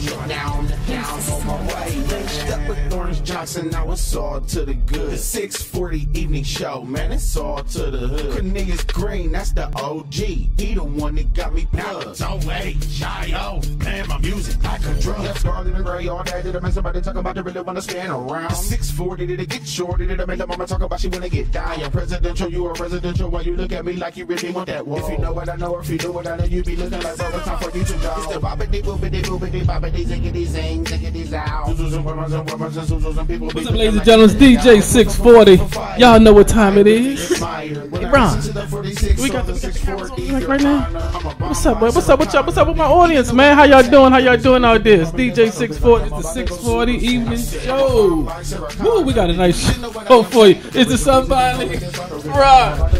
down, down, down on my way. Linked up with Orange Johnson, now it's all to the good. The 640 evening show, man, it's all to the hood. Cornelius Green, that's the OG. He the one that got me plugged. So wait, shy man, my music like a drug. Left Scarlet and Gray all day. Did I make somebody talk about they really wanna stand around? The 640, did it get shorty? Did I make the mama talk about she wanna get dying? Presidential, you are presidential. Why you look at me like you really want that? Whoa. If you know what I know, if you do what I know, you be looking like brother. Time for you to go. It's the bobbity boobity boobity bobbity ladies and gentlemen? It's DJ 640. Y'all know what time it is. Hey, Ron. We got the like right now. What's up, boy? What's up? What's up? What's up with my audience, man? How y'all doing? How y'all doing out there? DJ 640. It's the 640 evening show. Woo, we got a nice show for you. Is the sun finally? Right.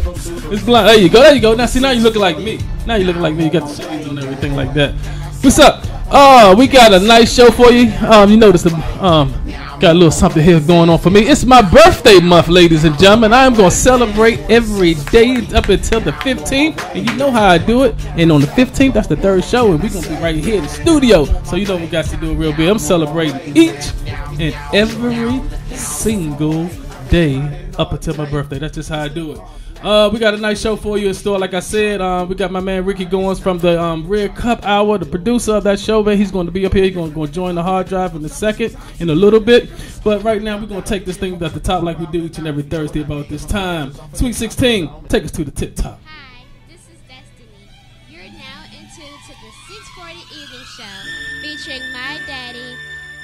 It's blind. There you go. There you go. Now, see, now you looking like me. Now you looking like me. You got the shades and everything like that. What's up? Oh, we got a nice show for you. Um, you notice the um, got a little something here going on for me. It's my birthday month, ladies and gentlemen. I am gonna celebrate every day up until the 15th, and you know how I do it. And on the 15th, that's the third show, and we're gonna be right here in the studio. So you know we got to do it real big. I'm celebrating each and every single day up until my birthday. That's just how I do it. Uh, we got a nice show for you in store. Like I said, uh, we got my man Ricky Goins from the um, Cup Hour, the producer of that show. Man, he's going to be up here. He's going to join the hard drive in a second, in a little bit. But right now, we're going to take this thing at the top like we do each and every Thursday about this time. Sweet 16, take us to the tip top. Hi, this is Destiny. You're now in tune to the 640 Evening Show featuring my daddy,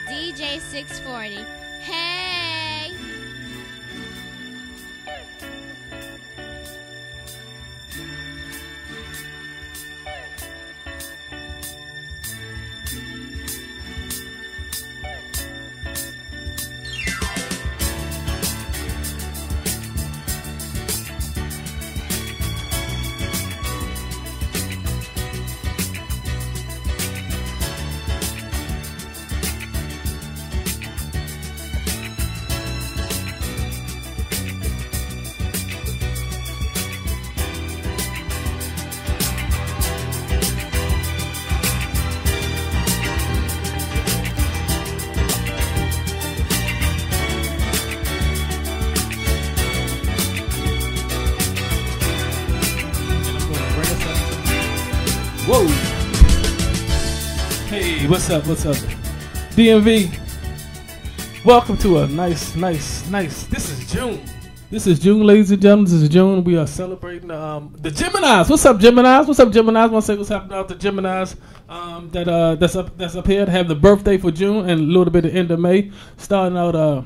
DJ 640. What's up? What's up? DMV. Welcome to a nice, nice, nice. This is June. This is June, ladies and gentlemen. This is June. We are celebrating um, the Geminis. What's up, Geminis? What's up, Geminis? Want to say what's happening out to Geminis um, that uh, that's up that's up here to have the birthday for June and a little bit of end of May. Starting out, uh,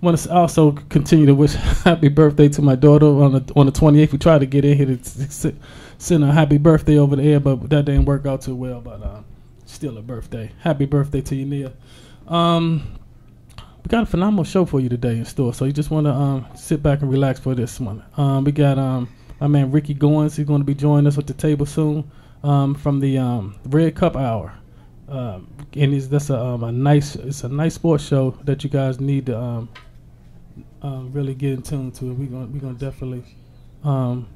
want to also continue to wish happy birthday to my daughter on the on the 28th. We tried to get in here to send a happy birthday over the air, but that didn't work out too well. But uh, still a birthday. Happy birthday to you, Nia. Um, we got a phenomenal show for you today in store, so you just want to um, sit back and relax for this one. Um, we got um, my man Ricky Goins. He's going to be joining us at the table soon um, from the um, Red Cup Hour. Um, and it's, that's a, um, a nice it's a nice sports show that you guys need to um, um, really get in tune to. We're gonna we're gonna definitely um,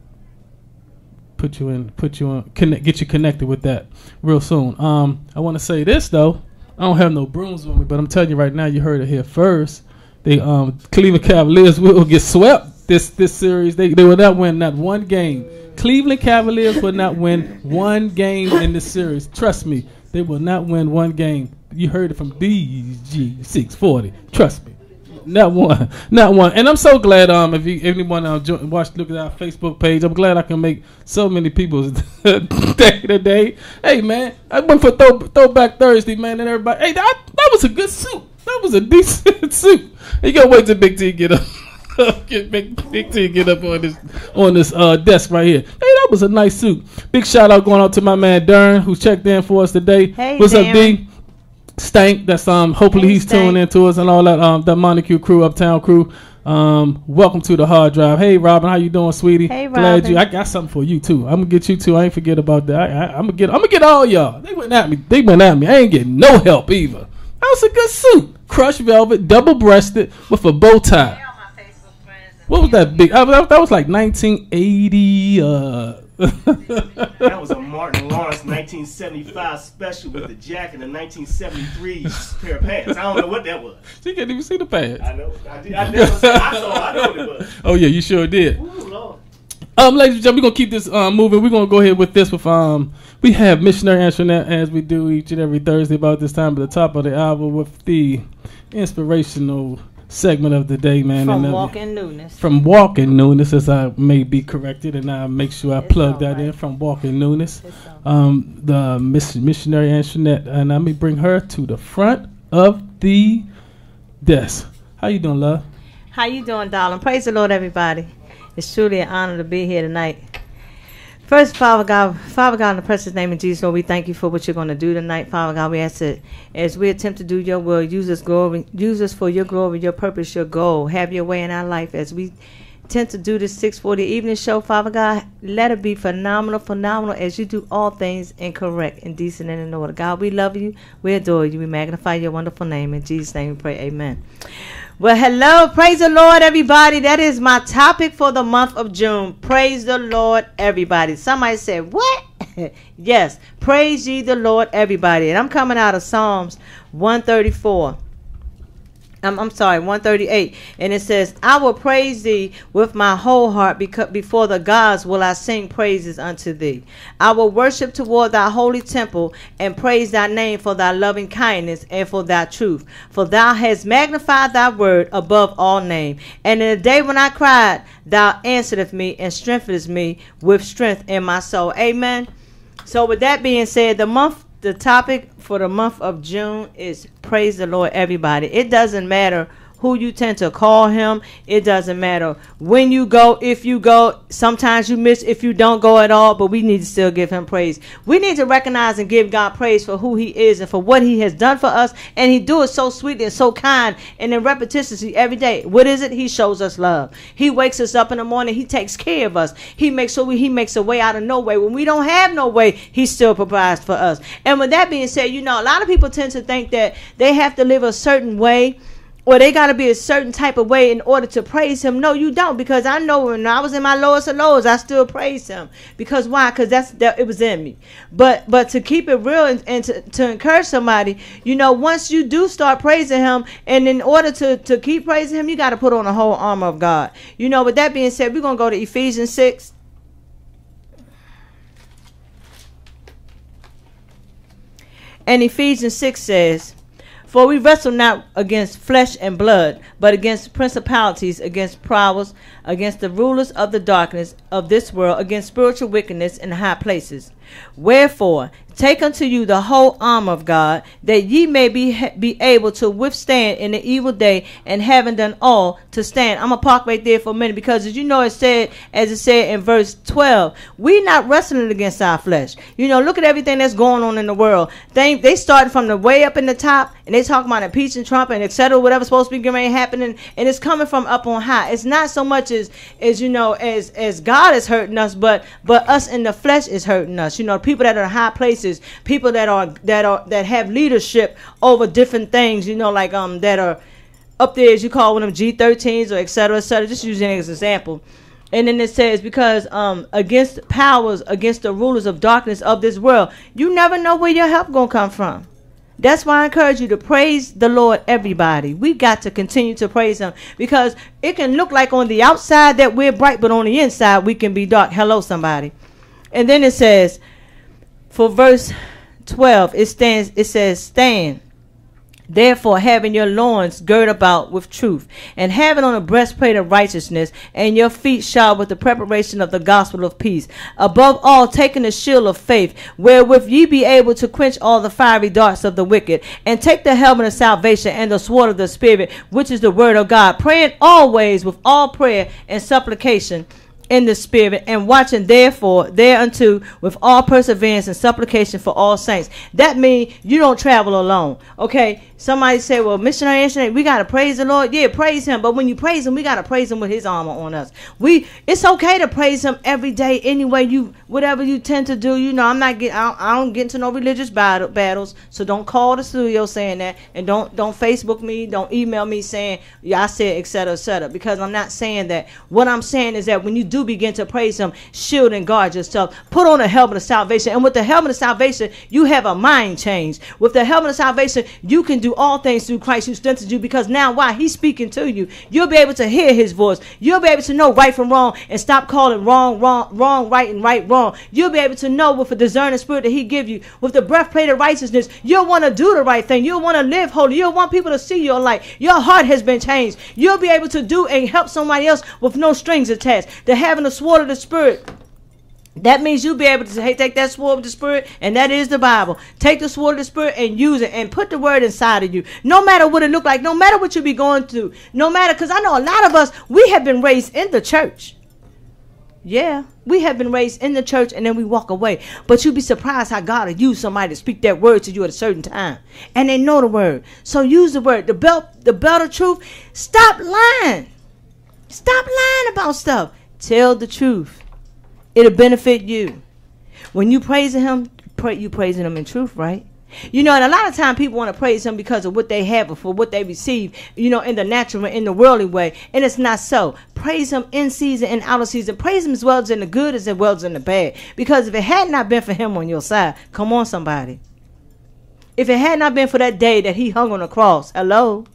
put you in put you on connect get you connected with that real soon. Um, I want to say this though. I don't have no brooms with me, but I'm telling you right now, you heard it here first. The um, Cleveland Cavaliers will get swept this this series. They they will not win not one game. Cleveland Cavaliers will not win one game in this series. Trust me, they will not win one game. You heard it from DJ six forty. Trust me. Not one, not one, and I'm so glad. Um, if you, anyone uh, jo- watch, look at our Facebook page. I'm glad I can make so many people's day today. Hey man, I went for throw, throwback Thursday, man, and everybody. Hey, that that was a good suit. That was a decent suit. You gotta wait till Big T get up. get Big, Big T get up on this on this uh, desk right here. Hey, that was a nice suit. Big shout out going out to my man Dern who checked in for us today. Hey, What's up, D? Stank. That's um. Hopefully Hey, he's Stank. tuning into us and all that. Um, that Monicue crew, Uptown crew. Um, welcome to the hard drive. Hey, Robin, how you doing, sweetie? Hey, Glad you. I got something for you too. I'm gonna get you too. I ain't forget about that. I, I, I'm gonna get. I'm gonna get all y'all. They went at me. They went at me. I ain't getting no help either. That was a good suit. Crushed velvet, double breasted, with a bow tie. What was that big? I, that, that was like 1980. Uh, that was a Martin Lawrence 1975 special with the jacket and 1973 pair of pants. I don't know what that was. She can't even see the pants. I know. I, did, I never I saw. I know what it was. Oh yeah, you sure did. Ooh. Um, ladies and gentlemen, we're gonna keep this um, moving. We're gonna go ahead with this. With um, we have missionary Antoinette as we do each and every Thursday about this time at the top of the hour with the inspirational segment of the day, man. From uh, Walking Newness. from Walking Newness, as I may be corrected, and I make sure I It's plug that in from Walking Newness. Um, the miss, missionary Antoinette, and let me bring her to the front of the desk. How you doing, love? How you doing, darling? Praise the Lord, everybody. It's truly an honor to be here tonight. First, Father God, Father God, in the precious name of Jesus, Lord, we thank you for what you're going to do tonight, Father God. We ask that as we attempt to do your will, use us glory, use us for your glory, your purpose, your goal. Have your way in our life as we attempt to do this 640 evening show, Father God. Let it be phenomenal, phenomenal as you do all things in correct and decent and in order. God, we love you, we adore you, we magnify your wonderful name. In Jesus' name we pray, amen. Well, hello. Praise the Lord, everybody. That is my topic for the month of June. Praise the Lord, everybody. Somebody said, What? yes. Praise ye the Lord, everybody. And I'm coming out of Psalms 134. I'm, I'm sorry, 138. And it says, I will praise thee with my whole heart, because before the gods will I sing praises unto thee. I will worship toward thy holy temple and praise thy name for thy loving kindness and for thy truth. For thou hast magnified thy word above all name. And in the day when I cried, thou answeredst me and strengthenest me with strength in my soul. Amen. So with that being said, the month the topic for the month of June is praise the Lord everybody. It doesn't matter who you tend to call him. It doesn't matter when you go, if you go. Sometimes you miss if you don't go at all, but we need to still give him praise. We need to recognize and give God praise for who he is and for what he has done for us. And he do it so sweetly and so kind and in repetition every day. What is it? He shows us love. He wakes us up in the morning. He takes care of us. He makes sure we, he makes a way out of no way. When we don't have no way, he still provides for us. And with that being said, you know, a lot of people tend to think that they have to live a certain way or they got to be a certain type of way in order to praise him. No, you don't, because I know when I was in my lowest of lows, I still praise him. Because why? Because that's that it was in me. But but to keep it real and, and to, to encourage somebody, you know, once you do start praising him, and in order to to keep praising him, you got to put on the whole armor of God. You know. With that being said, we're gonna go to Ephesians six. And Ephesians 6 says, For we wrestle not against flesh and blood, but against principalities, against powers, against the rulers of the darkness of this world, against spiritual wickedness in high places. Wherefore, take unto you the whole armor of God, that ye may be be able to withstand in the evil day, and having done all to stand. I'm gonna park right there for a minute because, as you know, it said, as it said in verse 12, we not wrestling against our flesh. You know, look at everything that's going on in the world. They they started from the way up in the top, and they talking about impeaching Trump and etc. Whatever's supposed to be happening, and it's coming from up on high. It's not so much as as you know as as God is hurting us, but but us in the flesh is hurting us. You know, people that are in high places, people that are that are that have leadership over different things. You know, like um that are up there as you call one of them G13s or et cetera, et cetera. Just using it as an example. And then it says, because um, against powers, against the rulers of darkness of this world, you never know where your help gonna come from. That's why I encourage you to praise the Lord, everybody. We got to continue to praise Him because it can look like on the outside that we're bright, but on the inside we can be dark. Hello, somebody. And then it says, for verse 12, it stands. It says, "Stand." Therefore, having your loins girt about with truth, and having on a breastplate of righteousness, and your feet shod with the preparation of the gospel of peace. Above all, taking the shield of faith, wherewith ye be able to quench all the fiery darts of the wicked, and take the helmet of salvation and the sword of the Spirit, which is the word of God, praying always with all prayer and supplication in the spirit and watching therefore thereunto with all perseverance and supplication for all saints. That means you don't travel alone okay? Somebody say well missionary missionary we got to praise the lord. Yeah praise him. But when you praise him we got to praise him with his armor on us. We it's okay to praise him every day anyway. You whatever you tend to do you know i'm not getting I don't, I don't get into no religious battle, battles. So don't call the studio saying that. And don't don't facebook me. Don't email me saying yeah i said etc etc because i'm not saying that. What i'm saying is that when you do do begin to praise Him, shield and guard yourself. Put on a helmet of salvation. And with the helmet of salvation, you have a mind change. With the helmet of salvation, you can do all things through Christ who strengthens you because now, why? He's speaking to you. You'll be able to hear His voice. You'll be able to know right from wrong and stop calling wrong, wrong, wrong, right, and right, wrong. You'll be able to know with a discerning spirit that He give you, with the breastplate of righteousness, you'll want to do the right thing. You'll want to live holy. You'll want people to see your light. Your heart has been changed. You'll be able to do and help somebody else with no strings attached. The having the sword of the spirit. That means you'll be able to take that sword of the spirit, and that is the Bible. Take the sword of the spirit and use it, and put the word inside of you. No matter what it look like, no matter what you be going through, no matter because I know a lot of us we have been raised in the church. Yeah, we have been raised in the church and then we walk away. But you'd be surprised how God will use somebody to speak that word to you at a certain time. And they know the word. So use the word. The belt, the belt of truth. Stop lying. Stop lying about stuff. Tell the truth. It'll benefit you. When you praising him, pray you praising him in truth, right? You know, and a lot of time people want to praise him because of what they have or for what they receive, you know, in the natural in the worldly way. And it's not so. Praise him in season and out of season. Praise him as well as in the good as well as in the bad. Because if it had not been for him on your side, come on, somebody. If it had not been for that day that he hung on the cross, hello.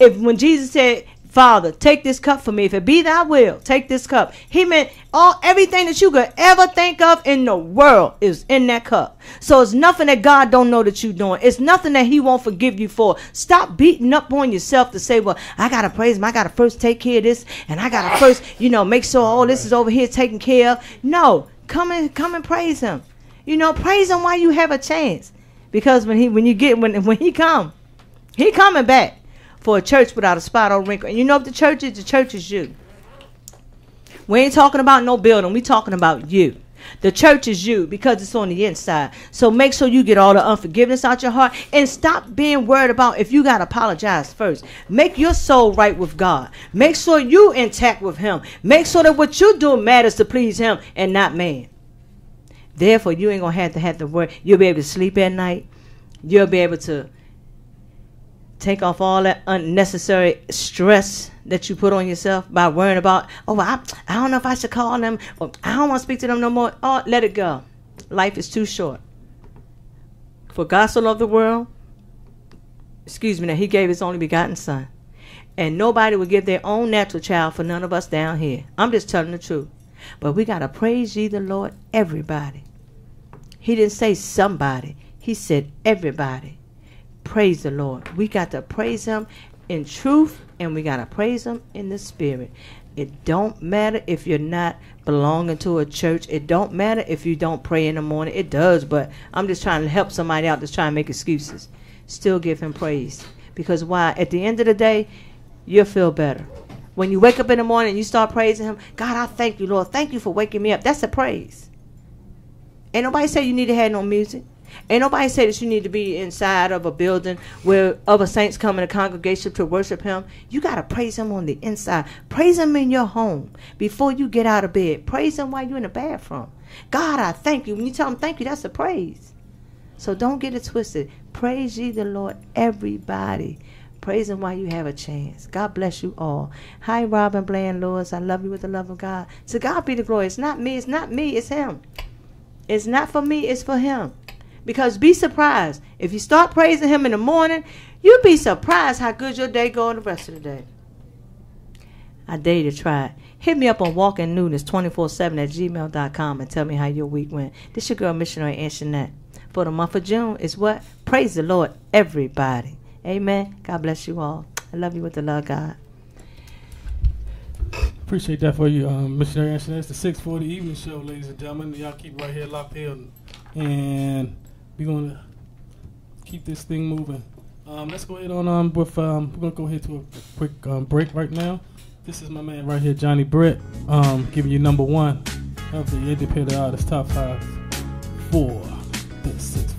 If when Jesus said, Father, take this cup for me. If it be thy will, take this cup. He meant all everything that you could ever think of in the world is in that cup. So it's nothing that God don't know that you're doing. It's nothing that He won't forgive you for. Stop beating up on yourself to say, Well, I gotta praise him, I gotta first take care of this, and I gotta first, you know, make sure all this is over here taken care of. No, come and come and praise him. You know, praise him while you have a chance. Because when he when you get when when he come, he coming back for a church without a spot or wrinkle. And you know what the church is? The church is you. We ain't talking about no building. We talking about you. The church is you because it's on the inside. So make sure you get all the unforgiveness out your heart and stop being worried about if you got to apologize first. Make your soul right with God. Make sure you intact with him. Make sure that what you do matters to please him and not man. Therefore, you ain't going to have to have to worry. You'll be able to sleep at night. You'll be able to take off all that unnecessary stress that you put on yourself by worrying about, oh, I, I don't know if I should call them, or I don't want to speak to them no more. Oh, let it go. Life is too short. For God so loved the world, excuse me, that He gave His only begotten Son. And nobody would give their own natural child for none of us down here. I'm just telling the truth. But we got to praise ye the Lord, everybody. He didn't say somebody, He said everybody praise the Lord. We got to praise Him in truth and we got to praise Him in the spirit. It don't matter if you're not belonging to a church. It don't matter if you don't pray in the morning. It does, but I'm just trying to help somebody out that's trying to make excuses. Still give him praise. Because why? At the end of the day, you'll feel better. When you wake up in the morning and you start praising him, God, I thank you, Lord. Thank you for waking me up. That's a praise. Ain't nobody say you need to have no music. Ain't nobody say that you need to be inside of a building where other saints come in a congregation to worship him. You got to praise him on the inside. Praise him in your home before you get out of bed. Praise him while you're in the bathroom. God, I thank you. When you tell him thank you, that's a praise. So don't get it twisted. Praise ye the Lord, everybody. Praise him while you have a chance. God bless you all. Hi, Robin Bland Lewis. I love you with the love of God. To God be the glory. It's not me. It's not me. It's him. It's not for me. It's for him. Because be surprised. If you start praising him in the morning, you'd be surprised how good your day going the rest of the day. I dare you to try it. Hit me up on walking newness 24-7 at gmail.com and tell me how your week went. This your girl missionary Antoinette. For the month of June is what? Praise the Lord, everybody. Amen. God bless you all. I love you with the love God. Appreciate that for you, um, missionary Antoinette. It's the 640 evening show, ladies and gentlemen. Y'all keep right here locked in. And we're gonna keep this thing moving. Um, let's go ahead on um, with um, we're gonna go ahead to a quick um, break right now. This is my man right here, Johnny Britt, um, giving you number one of the independent artist top five for the six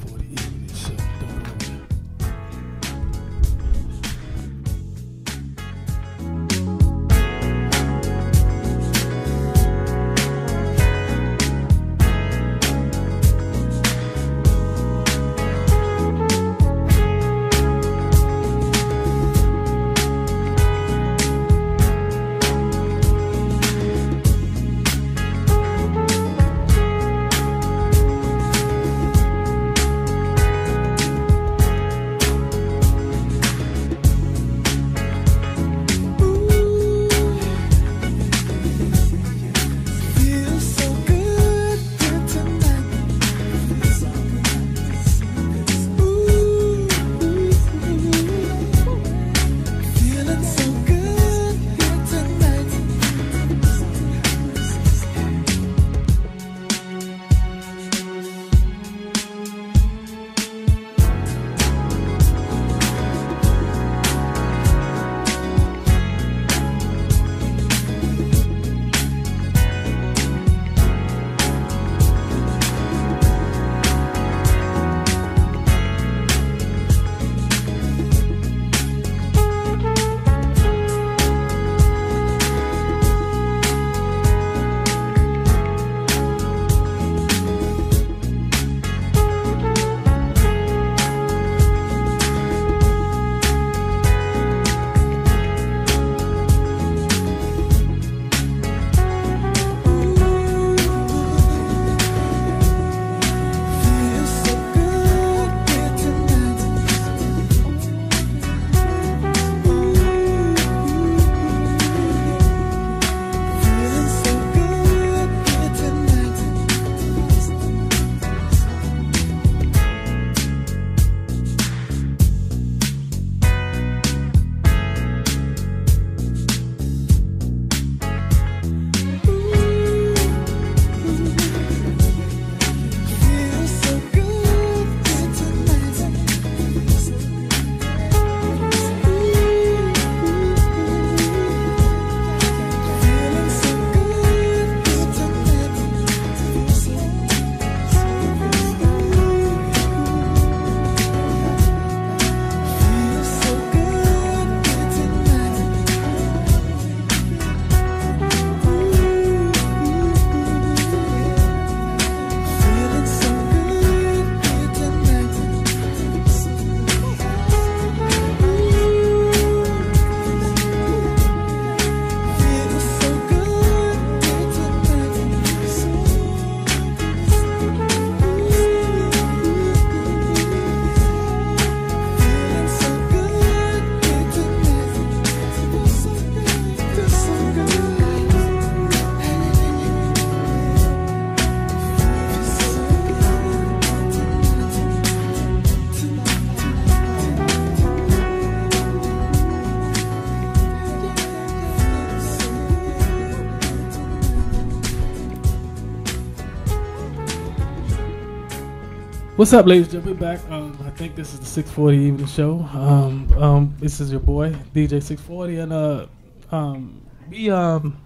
What's up, ladies and gentlemen? Back. Um, I think this is the 640 evening show. Um, um, this is your boy, DJ 640, and uh, um, we um,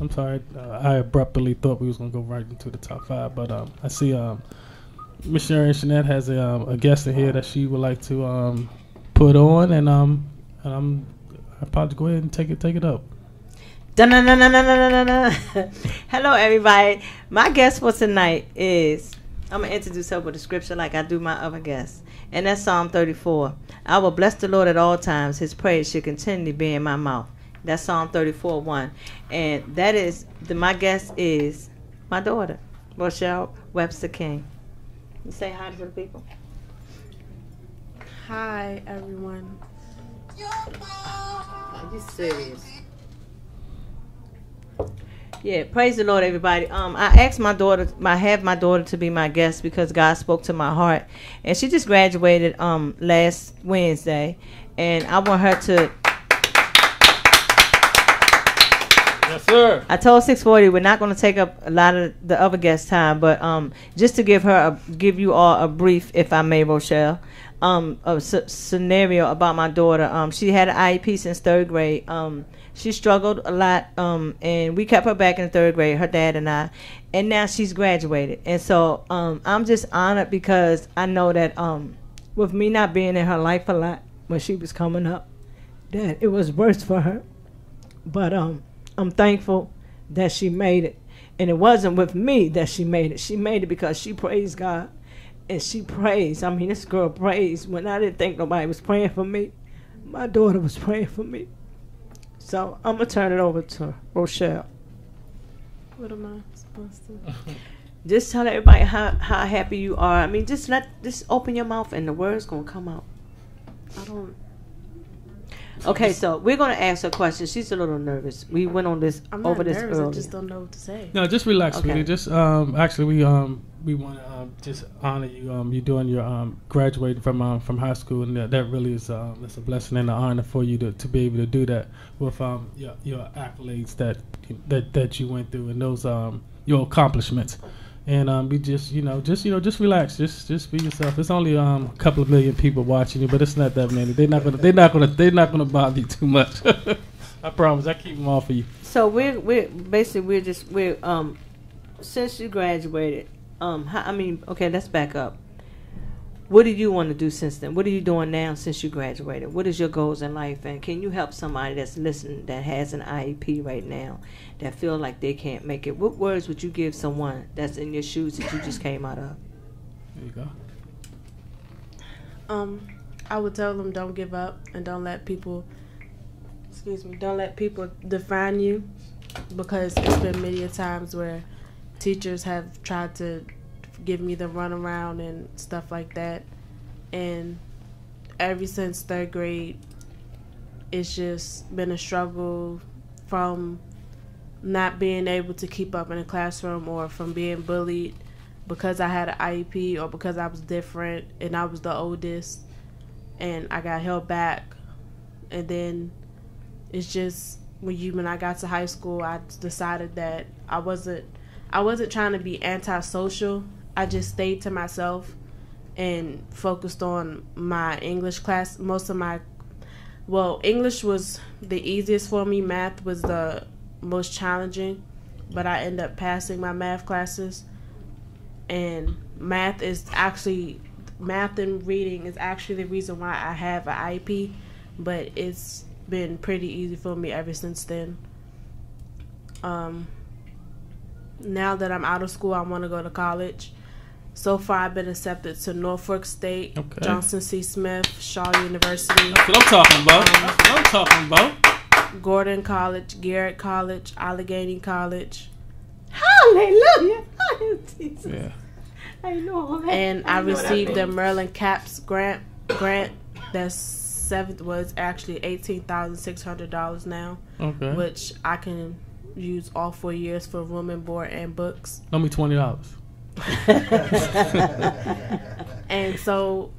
I'm sorry, uh, I abruptly thought we was gonna go right into the top five, but um, I see um, Miss Sharon Shanette has a, um, a guest in here that she would like to um, put on, and um, and I'm I'll probably go ahead and take it take it up. Hello, everybody. My guest for tonight is I'm gonna introduce her with a scripture like I do my other guests, and that's Psalm 34. I will bless the Lord at all times; His praise should continually be in my mouth. That's Psalm 34 1, and that is the my guest is my daughter, Rochelle Webster King. You say hi to the people. Hi, everyone. Are you serious? Yeah, praise the Lord, everybody. Um, I asked my daughter, I have my daughter to be my guest because God spoke to my heart, and she just graduated um last Wednesday, and I want her to. Yes, sir. I told 640 we're not going to take up a lot of the other guest time, but um, just to give her a, give you all a brief, if I may, Rochelle, um, a scenario about my daughter. Um, she had an IEP since third grade. Um, she struggled a lot, um, and we kept her back in third grade, her dad and I, and now she's graduated. And so um, I'm just honored because I know that um, with me not being in her life a lot when she was coming up, that it was worse for her. But um, I'm thankful that she made it. And it wasn't with me that she made it. She made it because she praised God. And she praised. I mean, this girl praised when I didn't think nobody was praying for me. My daughter was praying for me. So I'm going to turn it over to Rochelle. What am I supposed to? Just tell everybody how, how happy you are. I mean, just let just open your mouth and the words going to come out. I don't. Okay, so we're going to ask her questions. She's a little nervous. We went on this I'm not over this nervous. earlier. I just don't know what to say. No, just relax, Okay. sweetie. Just um, actually, we um, we want to um, just honor you. Um, you doing your um, graduating from um, from high school, and that, that really is um, it's a blessing and an honor for you to, to be able to do that with um your, your accolades that that that you went through and those your accomplishments. And we just you know just you know just relax, just just be yourself. It's only a couple of million people watching you, but it's not that many. They're not gonna they're not gonna they're not gonna bother you too much. I promise. I keep them all for you. So we're we're basically we're just we're um since you graduated um how, I mean okay let's back up. What do you want to do since then? What are you doing now since you graduated? What is your goals in life? And can you help somebody that's listening that has an IEP right now that feel like they can't make it? What words would you give someone that's in your shoes that you just came out of? There you go. Um, I would tell them don't give up and don't let people. Excuse me. Don't let people define you, because it's been many a times where teachers have tried to give me the runaround and stuff like that, and ever since third grade, it's just been a struggle from not being able to keep up in a classroom or from being bullied because I had an IEP or because I was different and I was the oldest and I got held back. And then it's just when you when I got to high school, I decided that I wasn't I wasn't trying to be antisocial. I just stayed to myself and focused on my English class. Most of my well, English was the easiest for me. Math was the most challenging, but I ended up passing my math classes. And math is actually math and reading is actually the reason why I have an IEP, but it's been pretty easy for me ever since then. Um, now that I'm out of school, I want to go to college. So far, I've been accepted to Norfolk State, Okay. Johnson C. Smith, Shaw University, That's what I'm talking about. Um, that's what I'm talking about. Gordon College, Garrett College, Allegheny College, Hallelujah! Oh, Jesus. Yeah. I know all that. and I know received the Maryland CAPS grant. Grant that's seven was actually eighteen thousand six hundred dollars now, Okay. which I can use all four years for room and board and books. Owe me twenty dollars. And so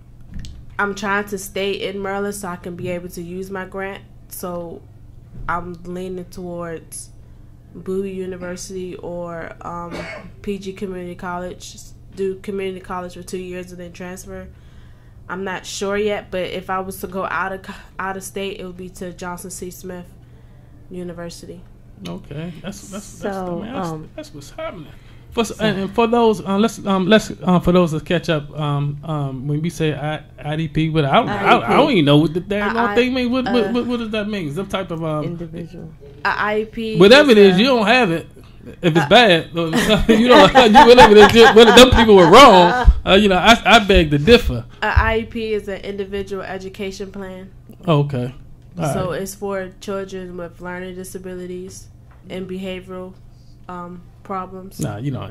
I'm trying to stay in Maryland so I can be able to use my grant. So I'm leaning towards Bowie University or um, PG Community College do community college for two years and then transfer. I'm not sure yet, but if I was to go out of out of state, it would be to Johnson C. Smith University. Okay, that's that's that's, the, So, man, that's, um, that's what's happening. For, s- and, for those, uh, let's um, let's um, for those that catch up. Um, um, when we say I, IDP, but I don't, I, I don't even know what the damn I- thing means. What, what, uh, what, what does that mean? Some type of um, Individual. IEP. whatever it is, a- you don't have it. If it's bad, you don't. You whatever it is, whether them people were wrong, uh, you know, I, I beg to differ. A IEP is an individual education plan. Okay, All so right. it's for children with learning disabilities and behavioral um, problems. Nah, you know.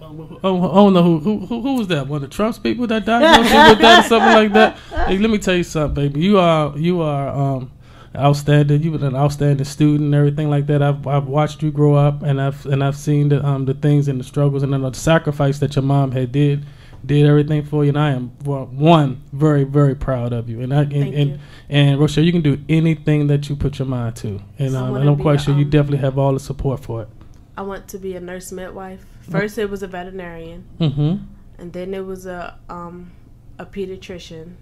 Oh, I don't know who, who who who was that? One of Trump's people that diagnosed you with that or something like that. Hey, let me tell you something, baby. You are you are um outstanding. You've been an outstanding student and everything like that. I've I've watched you grow up and I've and I've seen the um the things and the struggles and the sacrifice that your mom had did did everything for you. And I am well, one very very proud of you. And I and Thank and, you. and Rochelle, you can do anything that you put your mind to. And so um, and I'm quite sure you um, definitely have all the support for it. I want to be a nurse midwife. First, it was a veterinarian, Mm-hmm. and then it was a um, a pediatrician.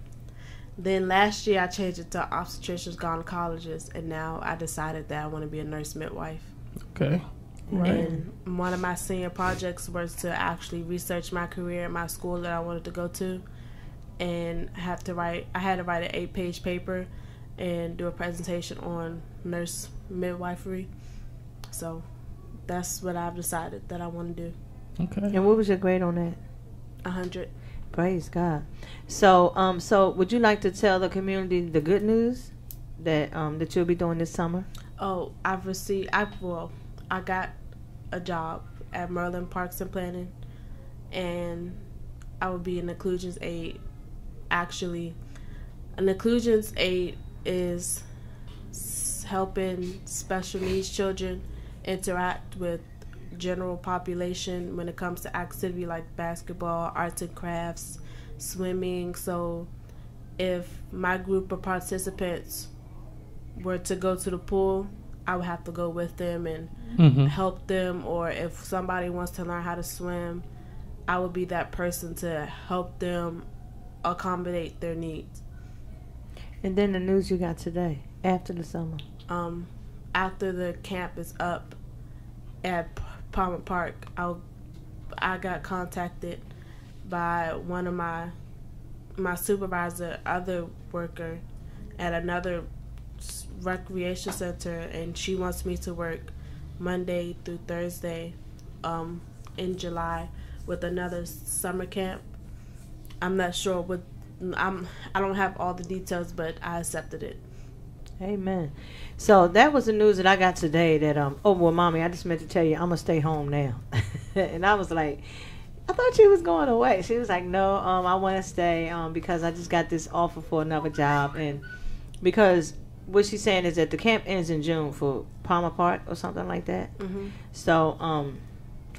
Then last year, I changed it to obstetricians, gynecologist, and now I decided that I want to be a nurse midwife. Okay. Right. And one of my senior projects was to actually research my career at my school that I wanted to go to, and have to write. I had to write an eight-page paper, and do a presentation on nurse midwifery. So, that's what I've decided that I want to do. Okay. And what was your grade on that? A hundred. Praise God. So, um, so would you like to tell the community the good news that um that you'll be doing this summer? Oh, I've received. I well, I got a job at Maryland Parks and Planning, and I will be an inclusions aide. Actually, an inclusions aide is helping special needs children interact with general population when it comes to activity like basketball, arts and crafts, swimming. So, if my group of participants were to go to the pool, I would have to go with them and Mm-hmm. help them. Or if somebody wants to learn how to swim, I would be that person to help them accommodate their needs. And then the news you got today after the summer. Um, after the camp is up at Palmer Park, I I got contacted by one of my my supervisor, other worker at another s- recreation center, and she wants me to work Monday through Thursday um, in July with another summer camp. I'm not sure what I'm. I don't have all the details, but I accepted it. Amen. So that was the news that I got today. That um. Oh well, mommy, I just meant to tell you I'm gonna stay home now. and I was like, I thought she was going away. She was like, No, um, I want to stay um because I just got this offer for another job and because what she's saying is that the camp ends in June for Palmer Park or something like that. hmm So um,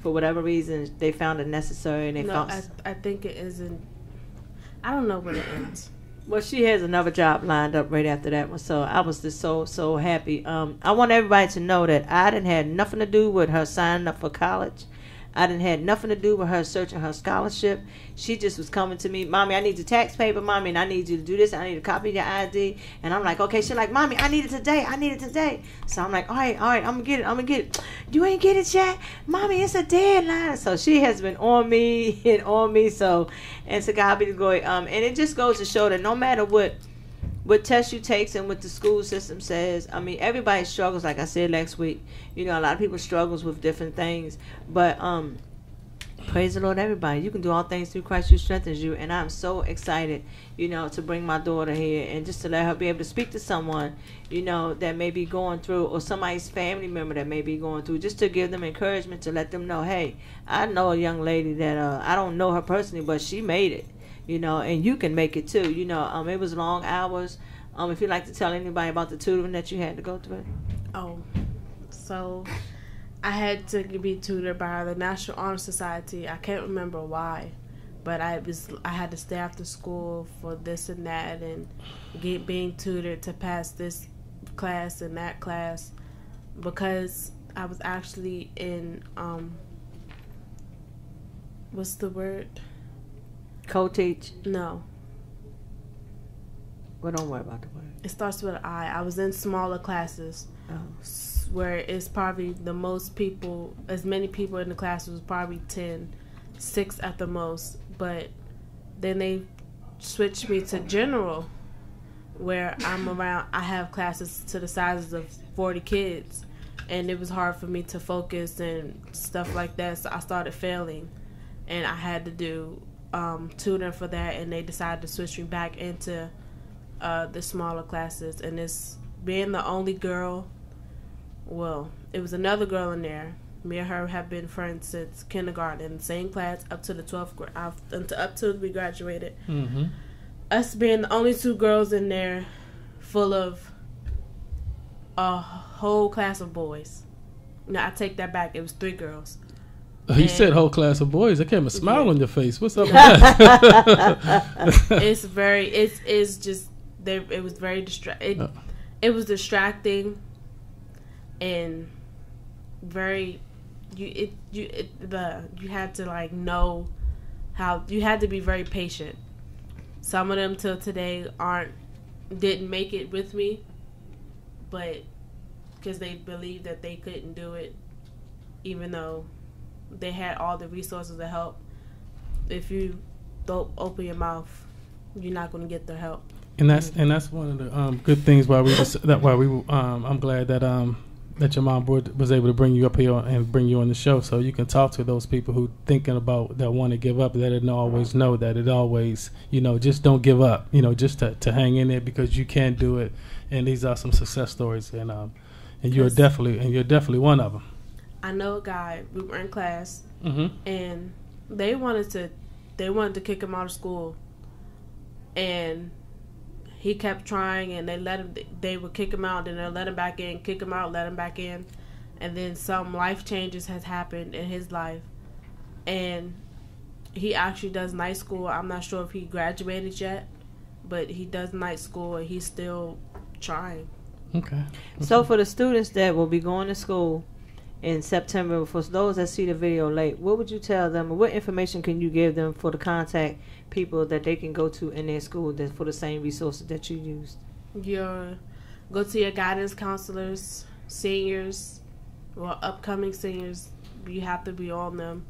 for whatever reason they found it necessary and they No, found. I, I think it isn't. I don't know when it ends. Well, she has another job lined up right after that one, so I was just so so happy. Um, I want everybody to know that I didn't have nothing to do with her signing up for college. I didn't had nothing to do with her searching her scholarship. She just was coming to me, mommy, I need your tax paper, mommy, and I need you to do this. I need a copy of your ID, and I'm like, okay. She's like, mommy, I need it today. I need it today. So I'm like, all right, all right, I'm gonna get it. I'm gonna get it. You ain't get it yet, mommy. It's a deadline. So she has been on me and on me. So, and to God be the glory. Um, and it just goes to show that no matter what what test you takes and what the school system says. I mean, everybody struggles. Like I said last week, you know, a lot of people struggles with different things. But um, praise the Lord, everybody. You can do all things through Christ who strengthens you. And I'm so excited, you know, to bring my daughter here and just to let her be able to speak to someone, you know, that may be going through or somebody's family member that may be going through, just to give them encouragement to let them know, hey, I know a young lady that uh, I don't know her personally, but she made it you know, and you can make it too. You know, um, it was long hours. Um, if you'd like to tell anybody about the tutoring that you had to go through. Oh, so I had to be tutored by the National Honor Society. I can't remember why, but I was I had to stay after school for this and that, and get being tutored to pass this class and that class because I was actually in um, what's the word? Co-teach. No, Well, don't worry about the word. it starts with an I. I was in smaller classes Oh. where it's probably the most people, as many people in the class was probably 10, six at the most. But then they switched me to general, where I'm around, I have classes to the sizes of 40 kids. And it was hard for me to focus and stuff like that. So I started failing. And I had to do um, tutoring for that. And they decided to switch me back into uh, the smaller classes. And it's being the only girl well, it was another girl in there. Me and her have been friends since kindergarten, same class up to the twelfth grade, until up till we graduated. Mm-hmm. Us being the only two girls in there, full of a whole class of boys. No, I take that back. It was three girls. He And- said whole class of boys. I came a smile Yeah. on your face. What's up with that? it's very, it's it's just there. It was very distra- it, Uh. it was distracting, and very you it you it, the you had to like know how you had to be very patient. Some of them till today aren't didn't make it with me, but because they believed that they couldn't do it, even though they had all the resources to help. If you don't open your mouth, you're not going to get the help. and that's and that's one of the um, good things why we that why we um, I'm glad that um that your mom was able to bring you up here and bring you on the show so you can talk to those people who thinking about that want to give up that didn't always know that it always you know just don't give up you know just to, to hang in there because you can do it and these are some success stories and um and you're definitely and you're definitely one of them I know a guy. We were in class, mm-hmm. and they wanted to, they wanted to kick him out of school, and he kept trying, and they let him. They would kick him out, then they let him back in, kick him out, let him back in, and then some life changes has happened in his life, and he actually does night school. I'm not sure if he graduated yet, but he does night school, and he's still trying. okay So for the students that will be going to school in September, for those that see the video late, what would you tell them? What information can you give them for the contact people that they can go to in their school that for the same resources that you used? your go to your guidance counselors, seniors, or upcoming seniors. You have to be on them.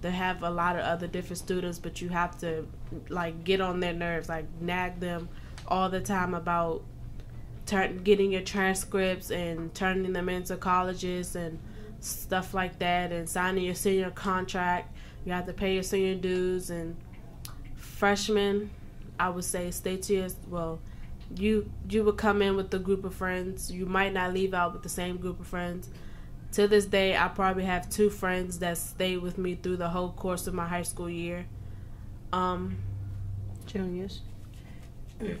They have a lot of other different students, but you have to like get on their nerves, like nag them all the time about getting your transcripts and turning them into colleges and stuff like that, and signing your senior contract. You have to pay your senior dues and freshmen. I would say stay to your well you you would come in with a group of friends. You might not leave out with the same group of friends. To this day, I probably have two friends that stayed with me through the whole course of my high school year. Um, Juniors.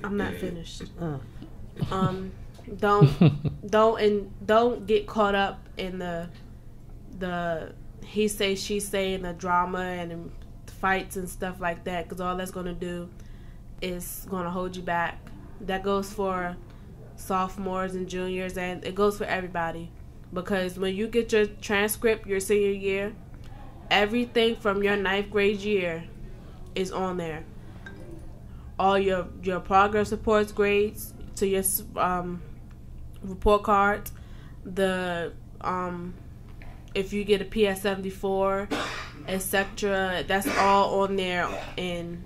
I'm not finished. Oh. Um, don't don't and don't get caught up in the the he say she say and the drama and fights and stuff like that because all that's gonna do is gonna hold you back. That goes for sophomores and juniors and it goes for everybody because when you get your transcript your senior year, everything from your ninth grade year is on there. All your your progress reports, grades to your um, report cards, the um, if you get a PS seventy four, etc. That's all on there, and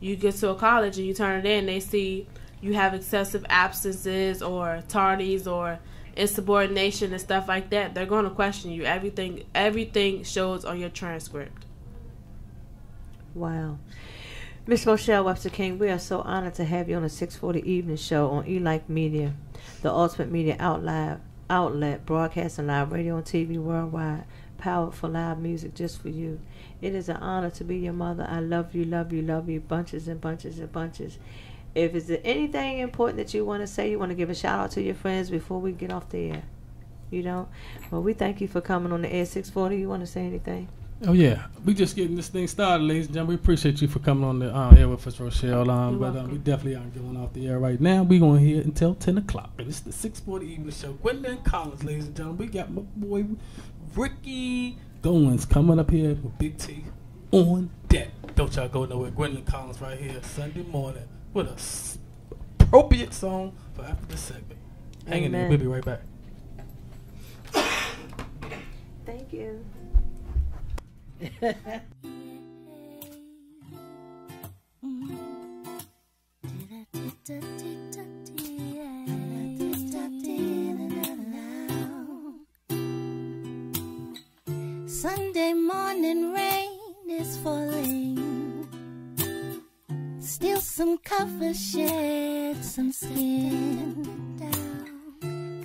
you get to a college and you turn it in. They see you have excessive absences or tardies or insubordination and stuff like that. They're going to question you. Everything everything shows on your transcript. Wow. Miss Rochelle Webster King, we are so honored to have you on the 640 Evening Show on eLife Media, the ultimate media outlet, outlet broadcasting live radio and TV worldwide, powered for live music just for you. It is an honor to be your mother. I love you, love you, love you, bunches and bunches and bunches. If is there anything important that you want to say, you want to give a shout out to your friends before we get off the air? You don't? Well, we thank you for coming on the air 640. You want to say anything? Oh yeah, we just getting this thing started, ladies and gentlemen. We appreciate you for coming on the uh, air with us, Rochelle. Um, You're but um, we definitely aren't going off the air right now. We going here until ten o'clock, and it's the six forty evening show. Gwendolyn Collins, ladies and gentlemen. We got my boy Ricky Goins coming up here with Big T. on deck. Don't y'all go nowhere. Gwendolyn Collins right here Sunday morning with a s- appropriate song for after the segment. Hang in there. Amen. We'll be right back. Thank you. Sunday morning rain is falling. Still some cover shed some skin.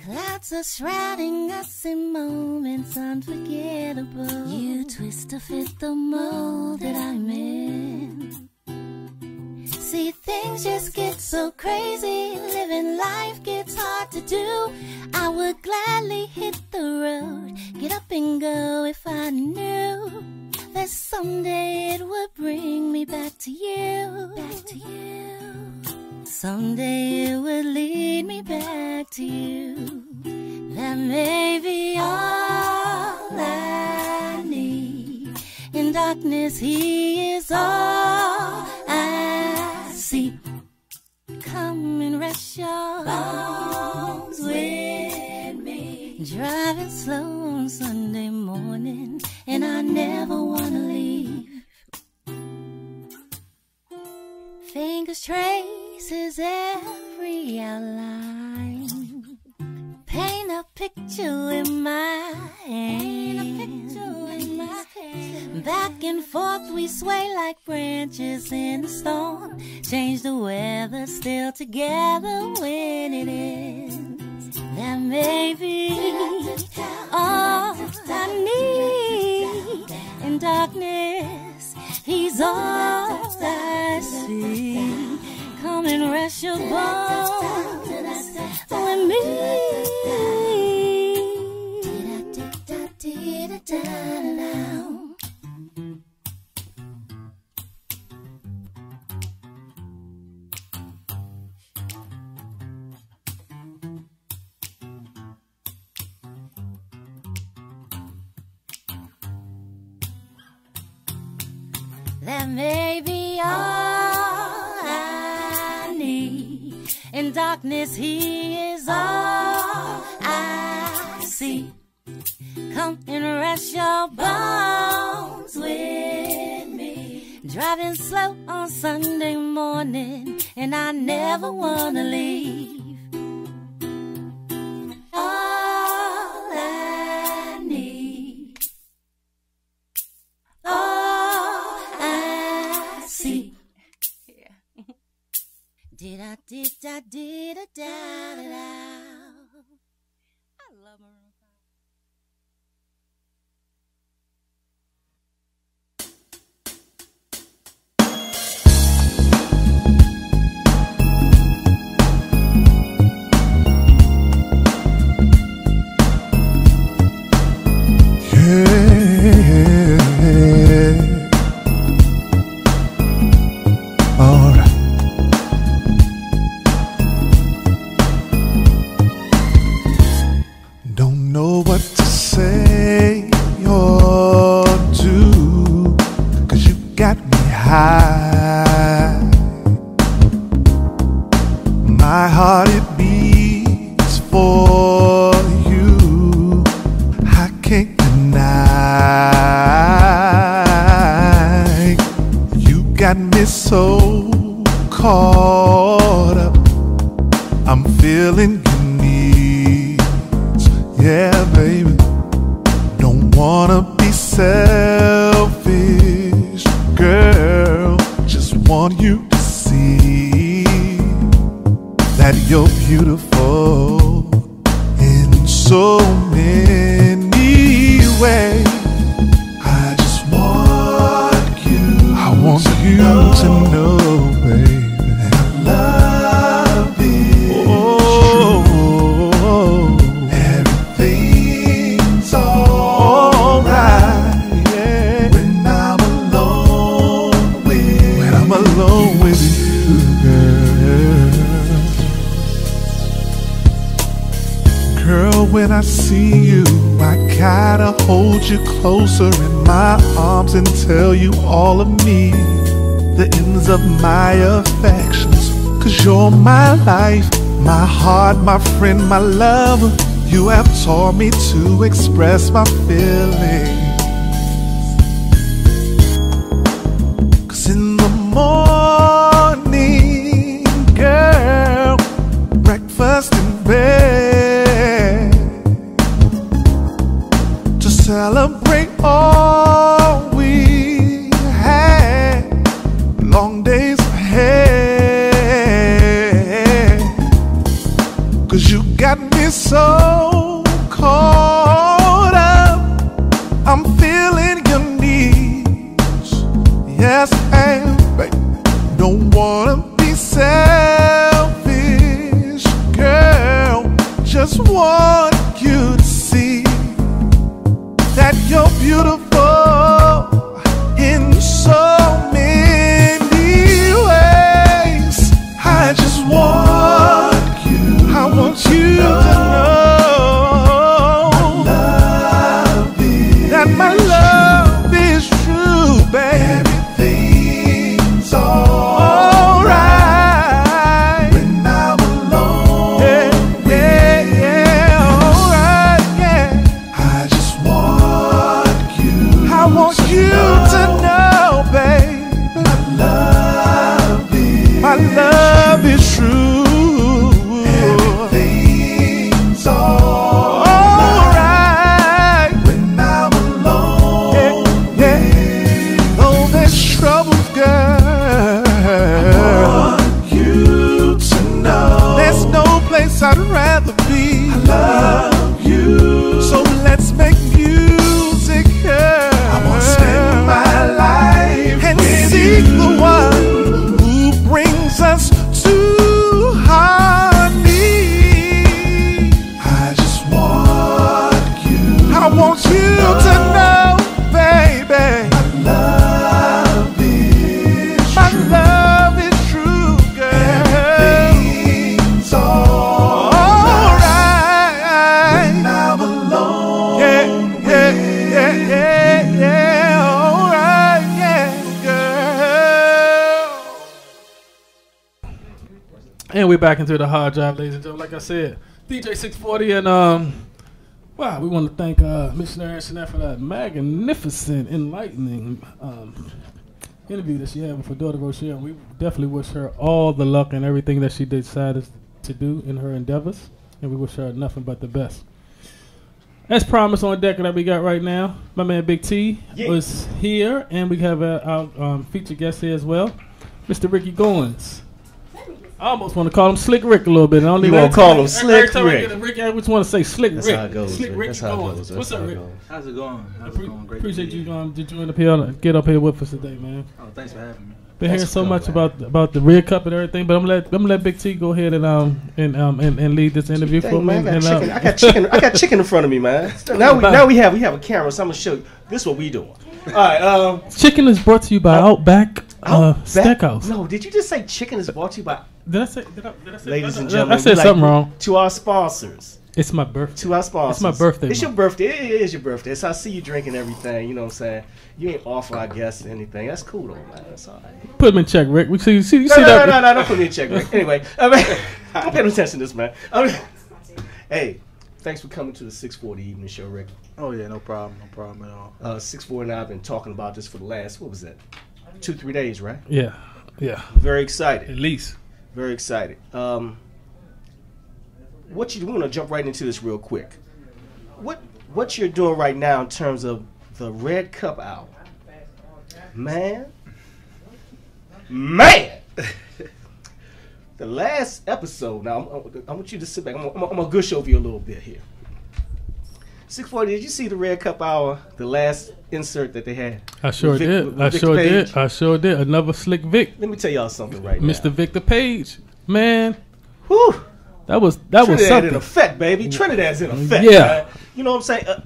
Clouds are shrouding us in moments unforgettable. You twist to fit the mold that I'm in. See, things just get so crazy. Living life gets hard to do. I would gladly hit the road, get up and go if I knew that someday it would bring me back to you. Back to you. Someday it would lead me back to you. That may be all I need. In darkness, He is all I see. Come and rest your bones with me. Driving slow on Sunday morning, and I never wanna leave. Fingers traces every outline. Paint a picture in my hand. Back and forth we sway like branches in a storm. Change the weather, still together when it ends. That may be all I need in darkness. He's all I see. Come and rest your bones with me. That may be all In darkness, He is all I see. Come and rest your bones with me. Driving slow on Sunday morning, and I never wanna leave. All I need all Did I did I did I da da da. My love. You have taught me to express my feelings. I want you to know, baby. My love is My love is true, girl. Everything's alright when I'm alone. Yeah, yeah, yeah, yeah, yeah. Alright, yeah, girl. And we're back into the hard drive, ladies and gentlemen. Like I said, DJ 640 and um wow, we want to thank uh Missionary Antoinette for that magnificent, enlightening um interview that she had with her daughter Rochelle. We definitely wish her all the luck and everything that she decided to do in her endeavors. And we wish her nothing but the best. As promised on deck that we got right now, my man Big T Yeah. was here, and we have uh, our um, featured guest here as well, Mr. Ricky Goins. I almost want to call him Slick Rick a little bit. I don't You even- wanna call him every Slick time I Rick. get a Rick, I just want to say Slick That's Rick. how it goes. Slick Rick. That's how it goes. What's up, Rick? How's it going? How's Appre- it going? Great appreciate you here. um, did you end up here get up here with us today, man. Oh, thanks for having me. Been Thanks hearing so coming, much man. about about the Red Cup and everything, but I'm let I'm let Big T go ahead and um and um and, and lead this interview for Dang, me. man, I, got and, chicken, uh, I got chicken. I got chicken in front of me, man. Now we now we have we have a camera, so I'm gonna show you. This is what we doing. All right. Um, Chicken is brought to you by Outback, uh, Outback- Steakhouse. No, did you just say chicken is brought to you by? Did I say? Did I, did I say? Ladies and gentlemen, I said we like- something wrong. To our sponsors. It's my birthday. To our sponsors. It's my birthday It's your birthday. It is your birthday. So I see you drinking everything. You know what I'm saying? You ain't offer, I guess, anything. That's cool though, man. That's all right. Put him in check, Rick. We see you see, you No, see no, that. no, no, no, don't put me in check, Rick. Anyway, I mean, I'm paying attention to this, man. I mean, hey, thanks for coming to the 640 evening show, Rick. Oh yeah, no problem, no problem at all. Uh, 640 and I have been talking about this for the last, what was that? Two, three days, right? Yeah, yeah. Very excited. At least. Very excited. Um, what you want to jump right into this real quick? What what you're doing right now in terms of the Red Cup album, man, man. the last episode. Now I'm- I want you to sit back. I'm, I'm, I'm gonna gush over you a little bit here. 640. Did you see the Red Cup hour? The last insert that they had. I sure Vic- did. I sure Page? did. I sure did. Another slick Vic, Let me tell y'all something right now. Mr. Victor Page. Man, Whew. that was that was Trinidad in effect, baby. Trinidad's in effect. Yeah. man. You know what I'm saying? Uh,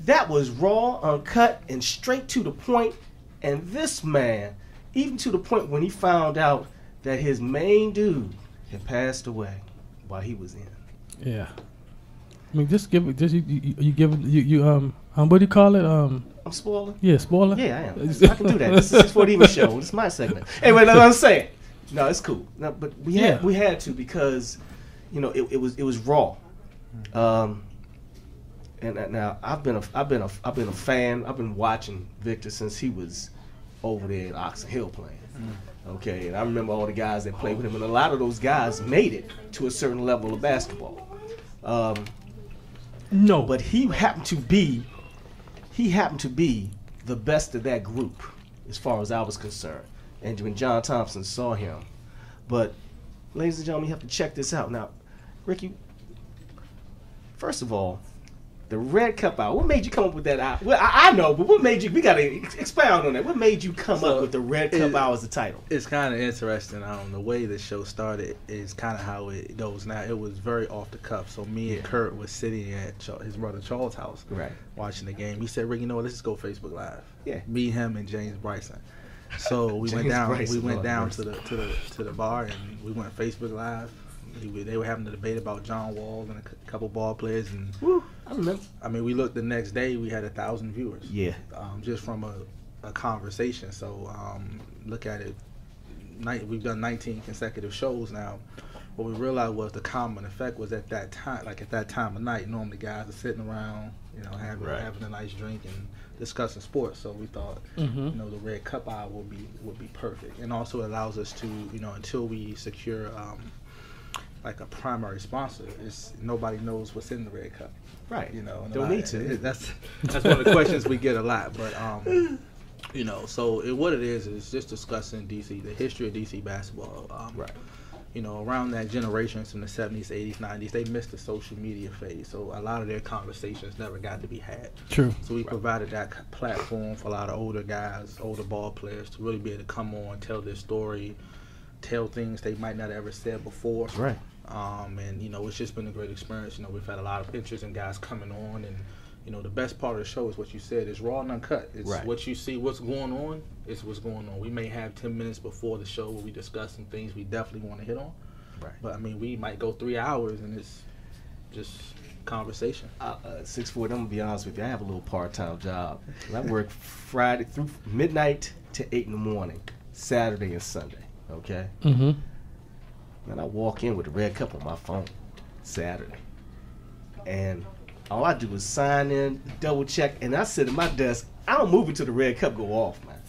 that was raw, uncut, and straight to the point. And this man, even to the point when he found out that his main dude had passed away while he was in. Yeah. I mean, just give it. Just you, you, you give you, you um, um, what do you call it? Um, I'm spoiling. yeah, spoiler. Yeah, I am. I can do that. This is six forty even show. This is my segment. Anyway, that's what I'm saying. No, it's cool. No, but we had Yeah. we had to because, you know, it, it was it was raw. Um, and uh, now I've been a I've been a I've been a fan. I've been watching Victor since he was over there at Oxon Hill playing. Okay, and I remember all the guys that played with him, and a lot of those guys made it to a certain level of basketball. Um, No, but he happened to be he happened to be the best of that group as far as I was concerned. And when John Thompson saw him, but ladies and gentlemen, you have to check this out now. Ricky, first of all, the Red Cup hour. What made you come up with that? out- Well, I, I know, but what made you? We gotta expound on that. What made you come So, up with the Red Cup it- out as the title? It's kind of interesting. Um, the way the show started is kind of how it goes now. It was very off the cuff. So me and Kurt was sitting at his brother Charles' house, Right. watching the game. He said, "Rick, you know what? Let's just go Facebook Live." Yeah. Me, him, and James Bryson. So we went down. Bryson, we went down to the to the to the bar and we went Facebook Live. They were having a debate about John Wall and a couple ball players, and Woo, I remember. I mean, we looked the next day. We had a thousand viewers Yeah. um, just from a, a conversation. So um, look at it. Night, we've done 19 consecutive shows now. What we realized was the common effect was at that time, like at that time of night, normally guys are sitting around, you know, having Right. having a nice drink and discussing sports. So we thought, Mhm. you know, the Red Cup hour would be would be perfect, and also it allows us to, you know, until we secure. Um, like a primary sponsor, it's nobody knows what's in the Red Cup. Right. You know, Don't need to. That's that's one of the questions we get a lot. But um, you know, so it, what it is is just discussing DC, the history of DC basketball. Um, Right. You know, around that generation from the 70s, 80s, 90s, they missed the social media phase, so a lot of their conversations never got to be had. True. So we provided that platform for a lot of older guys, older ball players to really be able to come on, tell their story, tell things they might not have ever said before. Right. Um, and you know, it's just been a great experience. You know, we've had a lot of interest in guys coming on, and you know, the best part of the show is what you said. It's raw and uncut. It's Right. what you see, what's going on. Is what's going on. We may have ten minutes before the show where we discuss some things we definitely want to hit on. Right. But I mean, we might go three hours and it's just conversation. uh, uh, six foot. I'm gonna be honest with you. I have a little part time job. I work Friday through midnight to eight in the morning, Saturday and Sunday. Okay, Mm-hmm. And I walk in with a red cup on my phone Saturday, and all I do is sign in, double check, and I sit at my desk. I don't move until the red cup go off, man.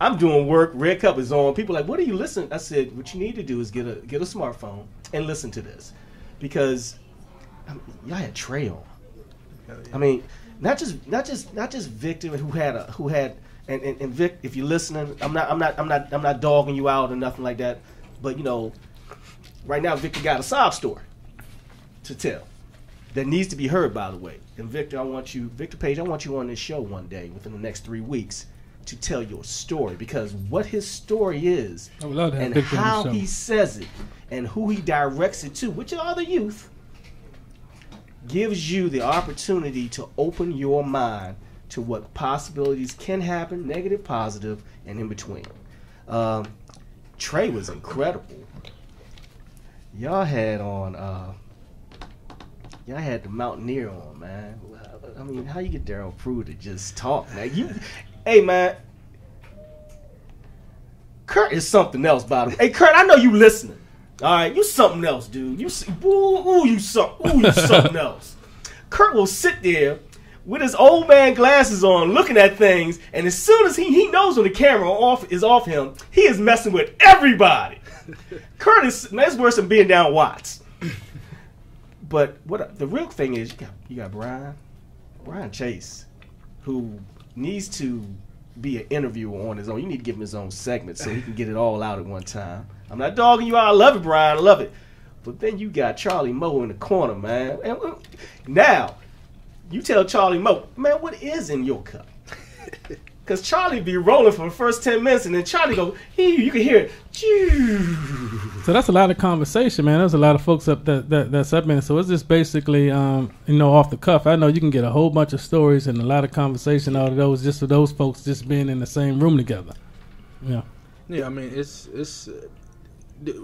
I'm doing work. Red cup is on. People are like, what are you listening? I said, what you need to do is get a get a smartphone and listen to this, because I mean, y'all had on. I mean, not just not just not just Victor who had a who had and, and, and Vic, if you're listening, I'm not I'm not I'm not I'm not dogging you out or nothing like that. But you know, right now Victor got a sob story to tell that needs to be heard. By the way, and Victor, I want you, Victor Page, I want you on this show one day within the next three weeks to tell your story because what his story is I would love to have and Victor how he says it and who he directs it to, which are the youth gives you the opportunity to open your mind to what possibilities can happen, negative, positive, and in between. Um, Trey was incredible. Y'all had on, uh, y'all had the Mountaineer on, man. I mean, how you get Daryl Prue to just talk, man? You, hey, man. Kurt is something else, by the way. Hey, Kurt, I know you listening. All right, you something else, dude. You s- ooh, ooh, you something, ooh, you something else. Kurt will sit there with his old man glasses on, looking at things, and as soon as he he knows when the camera off is off him, he is messing with everybody. Kurt is that's worse than being down Watts. But what the real thing is, you got you got Brian, Brian Chase, who needs to be an interviewer on his own. You need to give him his own segment so he can get it all out at one time. I'm not dogging you out. I love it, Brian. I love it. But then you got Charlie Moe in the corner, man. And uh, now you tell Charlie Moe, man, what is in your cup? Because Charlie be rolling for the first 10 minutes, and then Charlie go, hey, you can hear it. So that's a lot of conversation, man. There's a lot of folks up that, that that's up in it. So it's just basically, um, you know, off the cuff. I know you can get a whole bunch of stories and a lot of conversation out of those just for those folks just being in the same room together. Yeah. Yeah, I mean it's it's uh,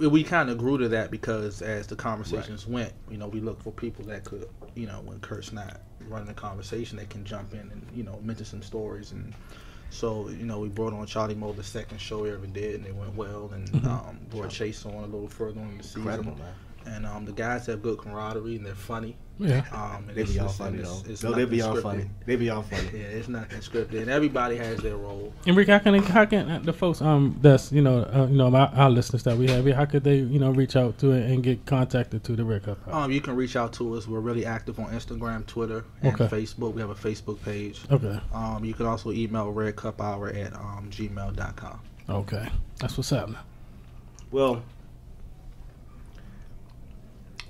we kind of grew to that because as the conversations went, you know, we looked for people that could, you know, when Kurt's not running the conversation, they can jump in and you know mention some stories and. So you know we brought on Charlie Moe the second show we ever did and it went well and Mhm. um, brought Chase on a little further on the season. Incredible, man. And um, the guys have good camaraderie and they're funny. Yeah. Um, They it's be all funny, it's- though. it's No, they be all scripted. funny. They be all funny. Yeah, it's nothing scripted, and everybody has their role. Enrique, how can they, how can the folks um that's you know uh, you know our, our listeners that we have how could they you know reach out to it and get contacted to the Red Cup? Um, you can reach out to us. We're really active on Instagram, Twitter, and Okay. Facebook. We have a Facebook page. Okay. Um, you can also email redcuphour at um, gmail.com. Okay, that's what's happening. Well,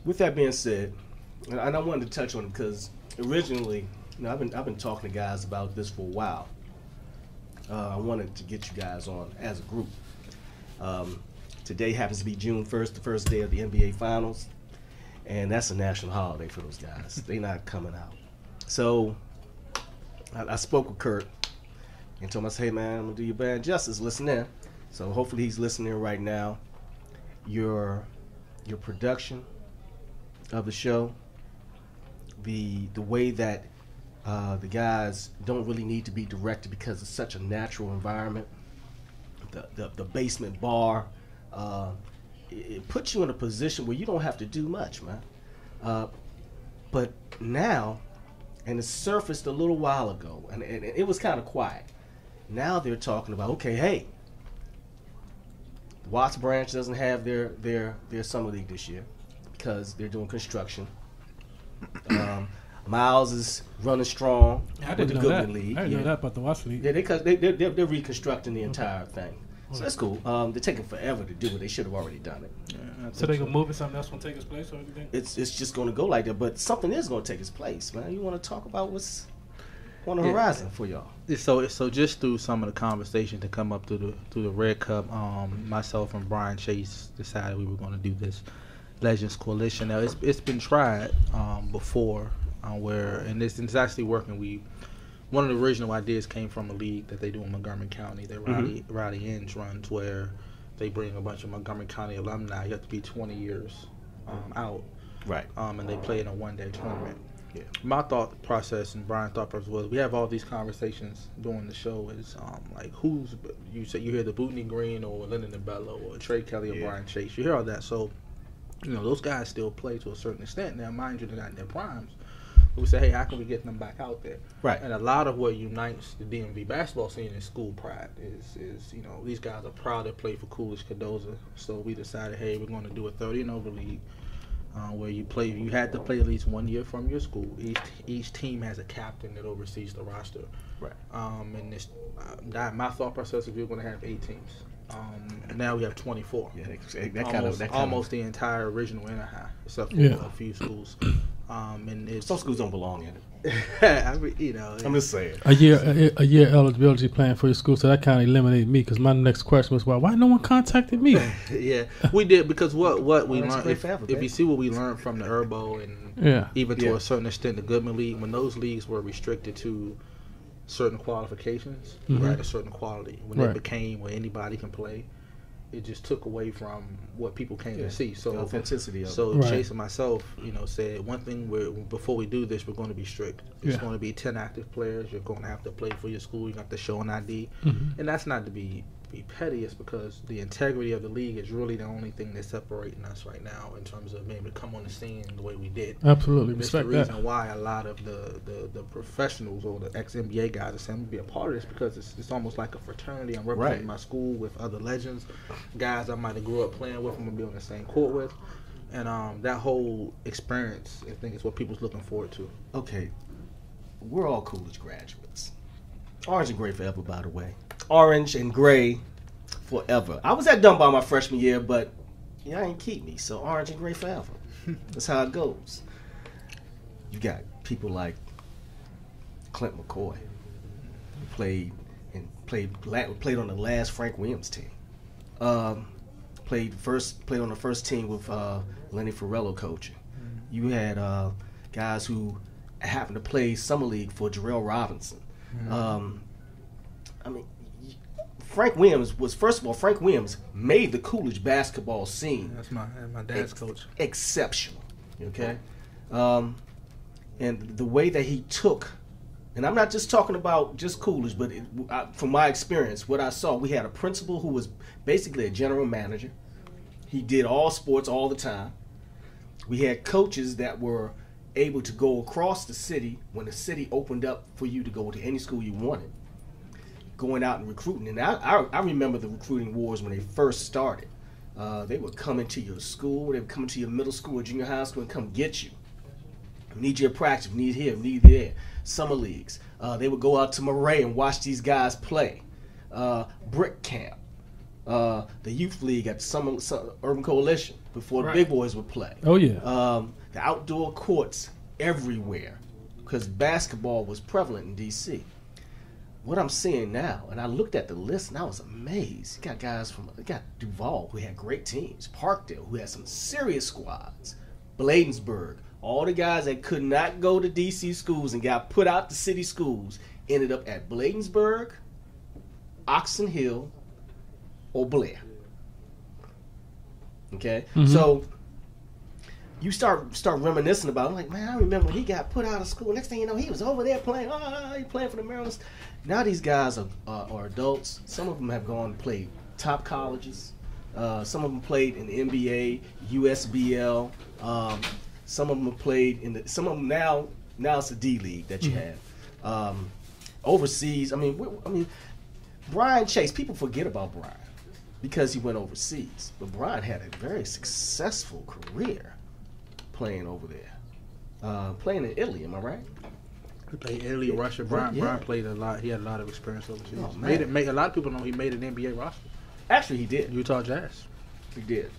with that being said, and I wanted to touch on it because originally, you know, I've been I've been talking to guys about this for a while. Uh, I wanted to get you guys on as a group. Um, today happens to be June first, the first day of the NBA Finals, and that's a national holiday for those guys. They're not coming out. So I, I spoke with Kurt and told him, I said, hey man, I'm gonna do your band justice. Listen in. So hopefully he's listening right now. Your your production of the show, the the way that uh, the guys don't really need to be directed because it's such a natural environment. The the, the basement bar, uh, it, it puts you in a position where you don't have to do much, man. Uh, but now, and it surfaced a little while ago, and, and it was kind of quiet. Now they're talking about, okay, hey, Watts Branch doesn't have their their their summer league this year because they're doing construction. Um, Miles is running strong I with the know Goodman that. League. I didn't yeah. know that about the Watts League. Yeah, they, cause they, they're, they're, they're reconstructing the entire thing. So that's cool. Um, they're taking forever to do it. They should have already done it. So they can move it, something else will take its place, or anything? It's it's just going to go like that. But something is going to take its place, man. You want to talk about what's on the Yeah. horizon for y'all? So, so just through some of the conversation to come up through the through the Red Cup, um, myself and Brian Chase decided we were going to do this Legends Coalition. Now, it's it's been tried um, before, uh, where and it's, it's actually working. We one of the original ideas came from a league that they do in Montgomery County that Rowdy Rowdy Ends runs, where they bring a bunch of Montgomery County alumni. You have to be 20 years um, out, Right. um, and they play in a one day tournament. Yeah. My thought process and Brian's thought process was we have all these conversations during the show is um, like who's you say you hear the Bootney Green or Lyndon Bello or Trey Kelly or Yeah. Brian Chase you hear all that so you know those guys still play to a certain extent now mind you they're not in their primes but we say hey how can we get them back out there Right. and a lot of what unites the DMV basketball scene is school pride is is you know these guys are proud to play for Coolidge Cardozo so we decided hey we're going to do a 30 and over league uh, where you play. You had to play at least one year from your school. Each each team has a captain that oversees the roster. Right. Um, and this, uh, that, my thought process is we are going to have eight teams. Um, now we have 24. Yeah, that, that almost, kind of that kind almost the entire original inner Anaheim, except for Yeah. a few schools. Um, and it's Some schools don't belong in it. I mean, you know, I'm just saying. A year, a, a year eligibility plan for your school, so that kind of eliminated me. Because my next question was, "Why? Why no one contacted me?" yeah, we did because what what we that's learned. If, forever, if you see what we learned from the Herbo and Yeah. even to Yeah. a certain extent the Goodman League, when those leagues were restricted to certain qualifications, Mhm. right, a certain quality, when Right. it became where anybody can play, it just took away from what people came Yeah, to see. So the authenticity of so it. Right. Chase and myself, you know, said one thing: we're, before we do this, we're going to be strict. It's Yeah. going to be ten active players. You're going to have to play for your school. You have to show an ID, Mhm. and that's not to be be petty. It's because the integrity of the league is really the only thing that's separating us right now in terms of being able to come on the scene the way we did. Absolutely, And it's the respect reason that. why a lot of the, the, the professionals or the ex NBA guys are saying I'm gonna be a part of this because it's, it's almost like a fraternity. I'm representing Right. my school with other legends, guys I might have grew up playing with. I'm gonna be on the same court with, and um, that whole experience I think is what people's looking forward to. Okay, we're all Coolidge graduates. Ours and great forever, by the way. Orange and gray forever. I was at Dunbar my freshman year, but y'all ain't keep me, so orange and gray forever. That's how it goes. You got people like Clint McCoy, who played and played played on the last Frank Williams team. Um, played first played on the first team with uh, Lenny Farello coaching. You had uh, guys who happened to play summer league for Jarrell Robinson. Um, I mean, Frank Williams was first of all Frank Williams made the Coolidge basketball scene That's my my dad's coach. exceptional. Okay, um, and the way that he took, and I'm not just talking about just Coolidge, but it, I, from my experience, what I saw, we had a principal who was basically a general manager. He did all sports all the time. We had coaches that were able to go across the city when the city opened up for you to go to any school you wanted, going out and recruiting. And I, I, I remember the recruiting wars when they first started. Uh, they would come into your school, they would come into your middle school or junior high school and come get you. We Need your practice, need here, need there. Summer leagues. Uh, they would go out to Murray and watch these guys play. Uh, brick camp. Uh, the youth league at Summer, Su- Urban Coalition before the Right. big boys would play Oh yeah. um, the outdoor courts everywhere because basketball was prevalent in DC. What I'm seeing now, and I looked at the list and I was amazed. You got guys from, you got Duval who had great teams, Parkdale who had some serious squads, Bladensburg, all the guys that could not go to DC schools and got put out to city schools ended up at Bladensburg, Oxon Hill, or Blair. Okay, mm-hmm. so you start start reminiscing about. it. like, man, I remember when he got put out of school. Next thing you know, he was over there playing. Oh, he playing for the Marylands. Now these guys are uh, are adults. Some of them have gone and played top colleges. Uh, some of them played in the NBA, USBL. Um, some of them have played in the. Some of them now now it's the D League that you have. Um, overseas, I mean, I mean, Brian Chase. People forget about Brian because he went overseas, but Brian had a very successful career playing over there. Uh, playing in Italy, am I right? He played Italy, Russia. Brian, Yeah. Brian played a lot. He had a lot of experience overseas. Oh, man. made it. Made, a lot of people know he made an NBA roster. Actually, he did. Utah Jazz. He did.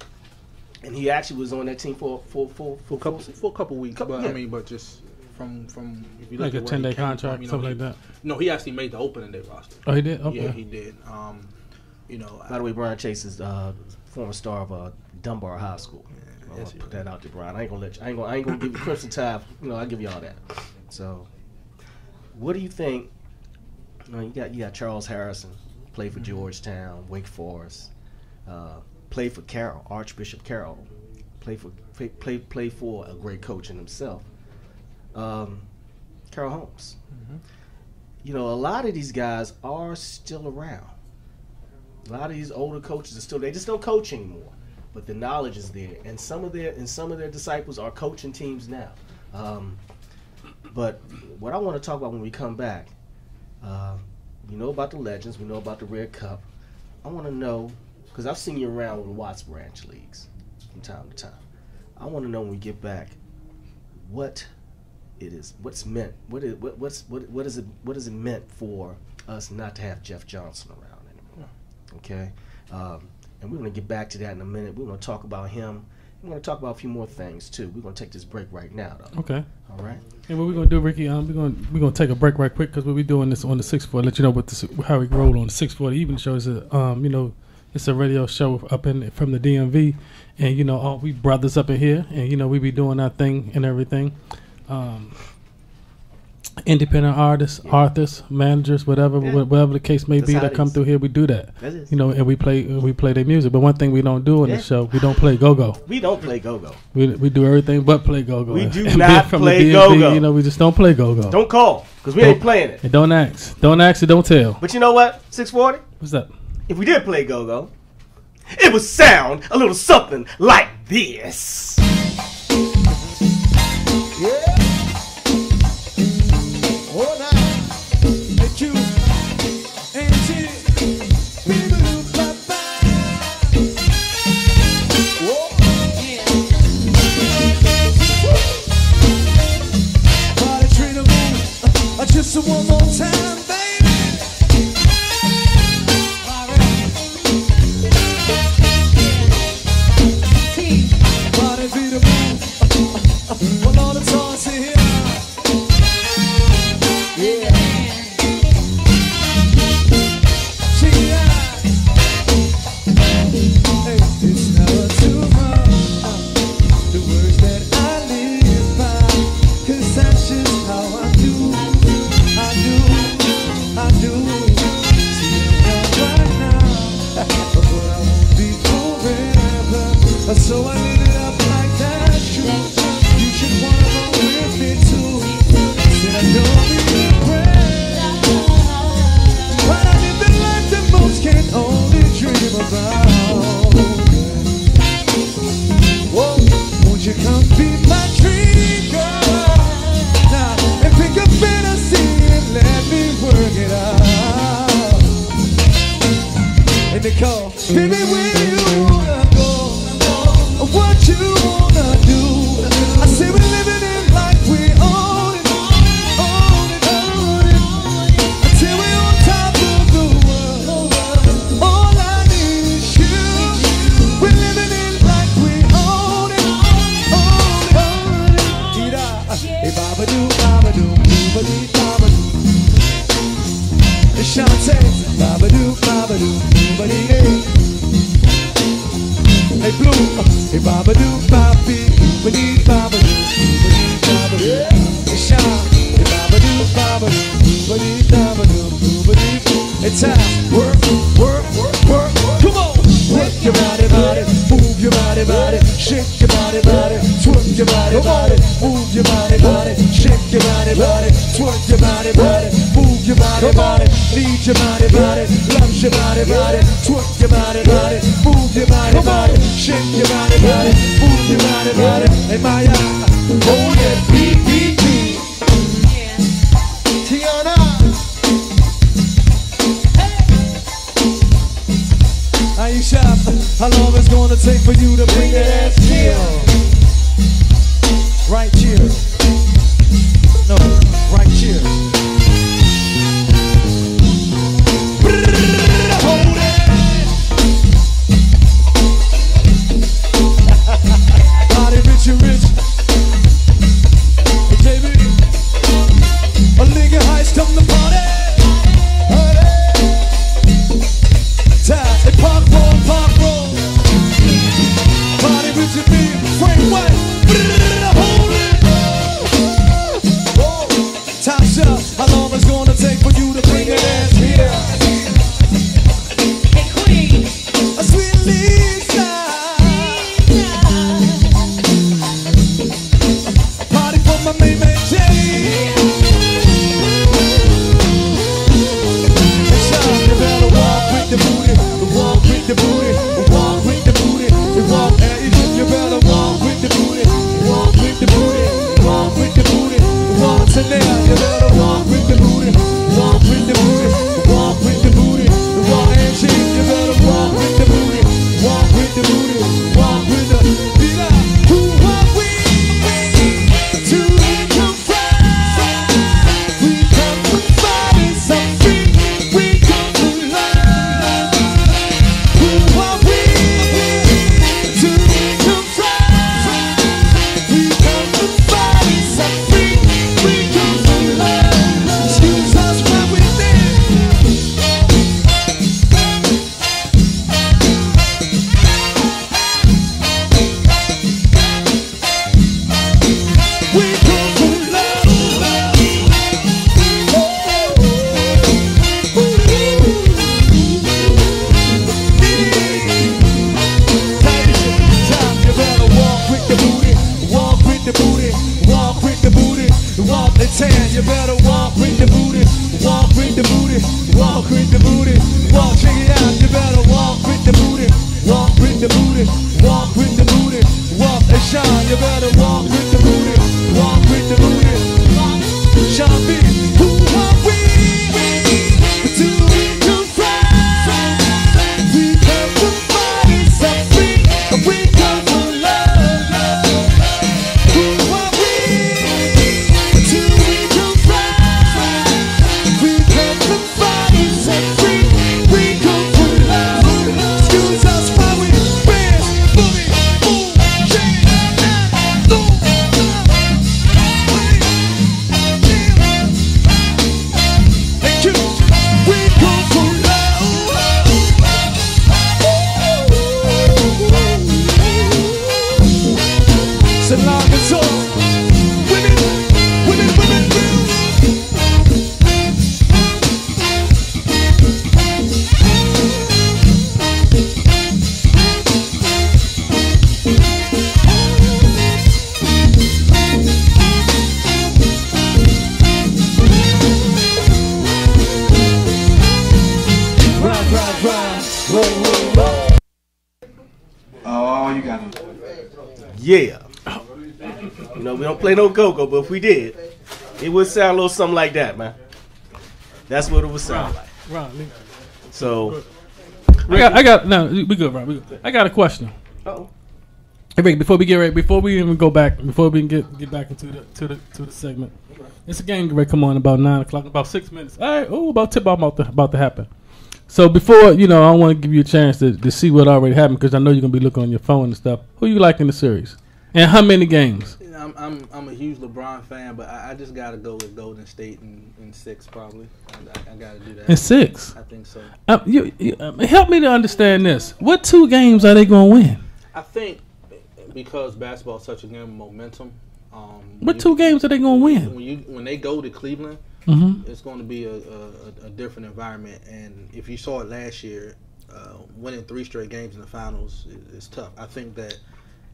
And he actually was on that team for for for for, For a couple, for a couple weeks, Couple- but yeah. I mean, but just from from if you Like look a at where 10 day contract, from, you know, something he- like that. No, he actually made the opening day roster. Oh, he did. Okay. Yeah, he did. Um, you know, By the way, Brian Chase is uh, former star of uh, Dunbar High School. I'll yes, he put that out there, Brian. I ain't gonna let you. I ain't gonna. I ain't gonna give you Crimson Tide. You know, I'll give you all that. So, what do you think? You, know, you got you got Charles Harrison, played Mm-hmm. for Georgetown, Wake Forest, uh, played for Carroll, Archbishop Carroll, played for play, play, play for a great coach in himself, um, Carroll Holmes. Mm-hmm. You know, a lot of these guys are still around. A lot of these older coaches are still they just don't coach anymore, but the knowledge is there, and some of their and some of their disciples are coaching teams now. Um, but what I want to talk about when we come back, uh, we know about the legends, we know about the Red Cup. I want to know because I've seen you around with the Watts Branch leagues from time to time. I want to know when we get back what it is, what's meant, what is what, what's what what is it what is it meant for us not to have Jeff Johnson around anymore? Okay, um, and we're going to get back to that in a minute. We're going to talk about him. We're going to talk about a few more things too. We're going to take this break right now, though. Okay. All right. And what we're gonna do, Ricky? Um, we're gonna we're gonna take a break right quick because we'll be doing this on the six forty. Let you know what this how we roll on the six forty evening show is. A, um, you know, it's a radio show up in from the DMV, and you know, all we brothers up in here, and you know, we be doing our thing and everything. Um, independent artists, artists, managers, whatever, Yeah. whatever the case may That's be, that come is. through here, we do that. That. You know, and we play we play their music. But one thing we don't do on Yeah. the show, we don't play go go. We don't play go-go. We, we do everything but play go go. We do not play DMV, go-go. You know, we just don't play go go. Don't call because we ain't playing it. And don't ask. Don't ask and don't tell. But you know what? 640. What's up? If we did play go-go, it would sound a little something like this. Oh, one more time, Baby, no go-go, but if we did, it would sound a little something like that, man. That's what it would sound like. Ron, so, I got, I got no, we good, Ron. We good. I got a question. Oh, hey, Rick, before we get ready, before we even go back, before we get get back into the to the to the segment, it's a game. Rick, come on, about nine o'clock, about six minutes. All right, oh, about tip off about to about to happen. So before you know, I want to give you a chance to, to see what already happened because I know you're gonna be looking on your phone and stuff. Who you like in the series, and how many games? I'm I'm I'm a huge LeBron fan, but I, I just gotta go with Golden State in, in six probably. I, I, I gotta do that in six. I think so. Um, you, you um, help me to understand this. What two games are they gonna win? I think because basketball is such a game of momentum. Um, what you, two games are they gonna win? When you when they go to Cleveland, mm-hmm. it's going to be a, a, a different environment. And if you saw it last year, uh, winning three straight games in the finals is, is, tough. I think that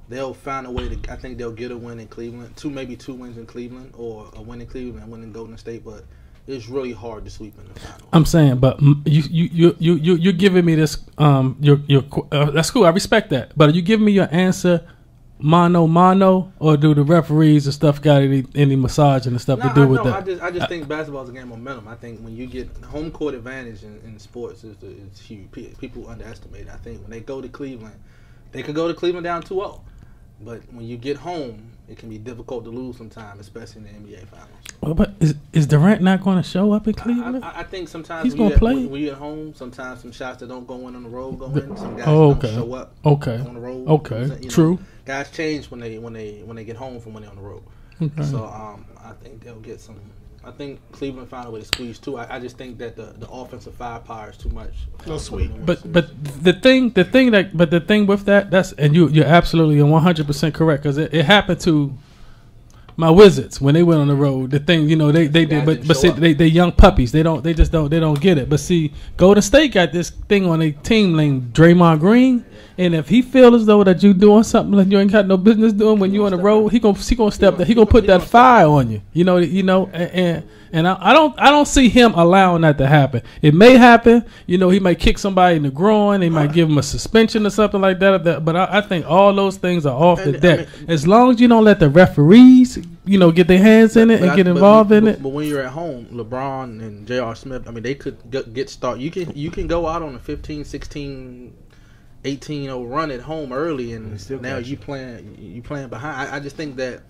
they'll find a way to. I think they'll get a win in Cleveland, two maybe two wins in Cleveland, or a win in Cleveland and win in Golden State. But it's really hard to sweep in the finals. I'm saying, but you you you you you you're giving me this. Um, your your uh, that's cool. I respect that. But are you giving me your answer, mano mano, or do the referees and stuff got any any massage and stuff No, to do I, with no, that? I just I just think basketball is a game of momentum. I think when you get home court advantage in, in sports is, is huge. People underestimate. it. I think when they go to Cleveland, they could go to Cleveland down 2-0. But when you get home, it can be difficult to lose sometimes, especially in the NBA finals. Well, but is is Durant not going to show up in Cleveland? I, I think sometimes He's gonna at, play. when, when at home, sometimes some shots that don't go in on the road go in. Some guys Oh, don't okay. show up Okay. on the road. Okay. You know, True. Guys change when they when they when they get home from when they're on the road. Okay. So um, I think they'll get some. I think Cleveland found a way to squeeze too. I, I just think that the, the offensive firepower is too much. No sweet. But but the thing the thing that but the thing with that that's and you you're absolutely and 100 percent correct because it, it happened to my wizards when they went on the road. The thing you know they they did but but see up. they they young puppies they don't they just don't they don't get it. But see Golden State got this thing on a team named Draymond Green. And if he feel as though that you doing something that you ain't got no business doing when you on the road, he gonna he gonna step that he gonna put that fire on you. You know you know and and, and I, I don't I don't see him allowing that to happen. It may happen. You know he might kick somebody in the groin. He might give him a suspension or something like that. that- But I, I think all those things are off the I deck mean- as long as you don't let the referees you know get their hands in it and get but- involved in but- it. But when you're at home, LeBron and J.R. Smith, I mean, they could get, get start. You can you can go out on a 15, 16, 18 0 run at home early, and still now you playing you playing behind. I, I just think that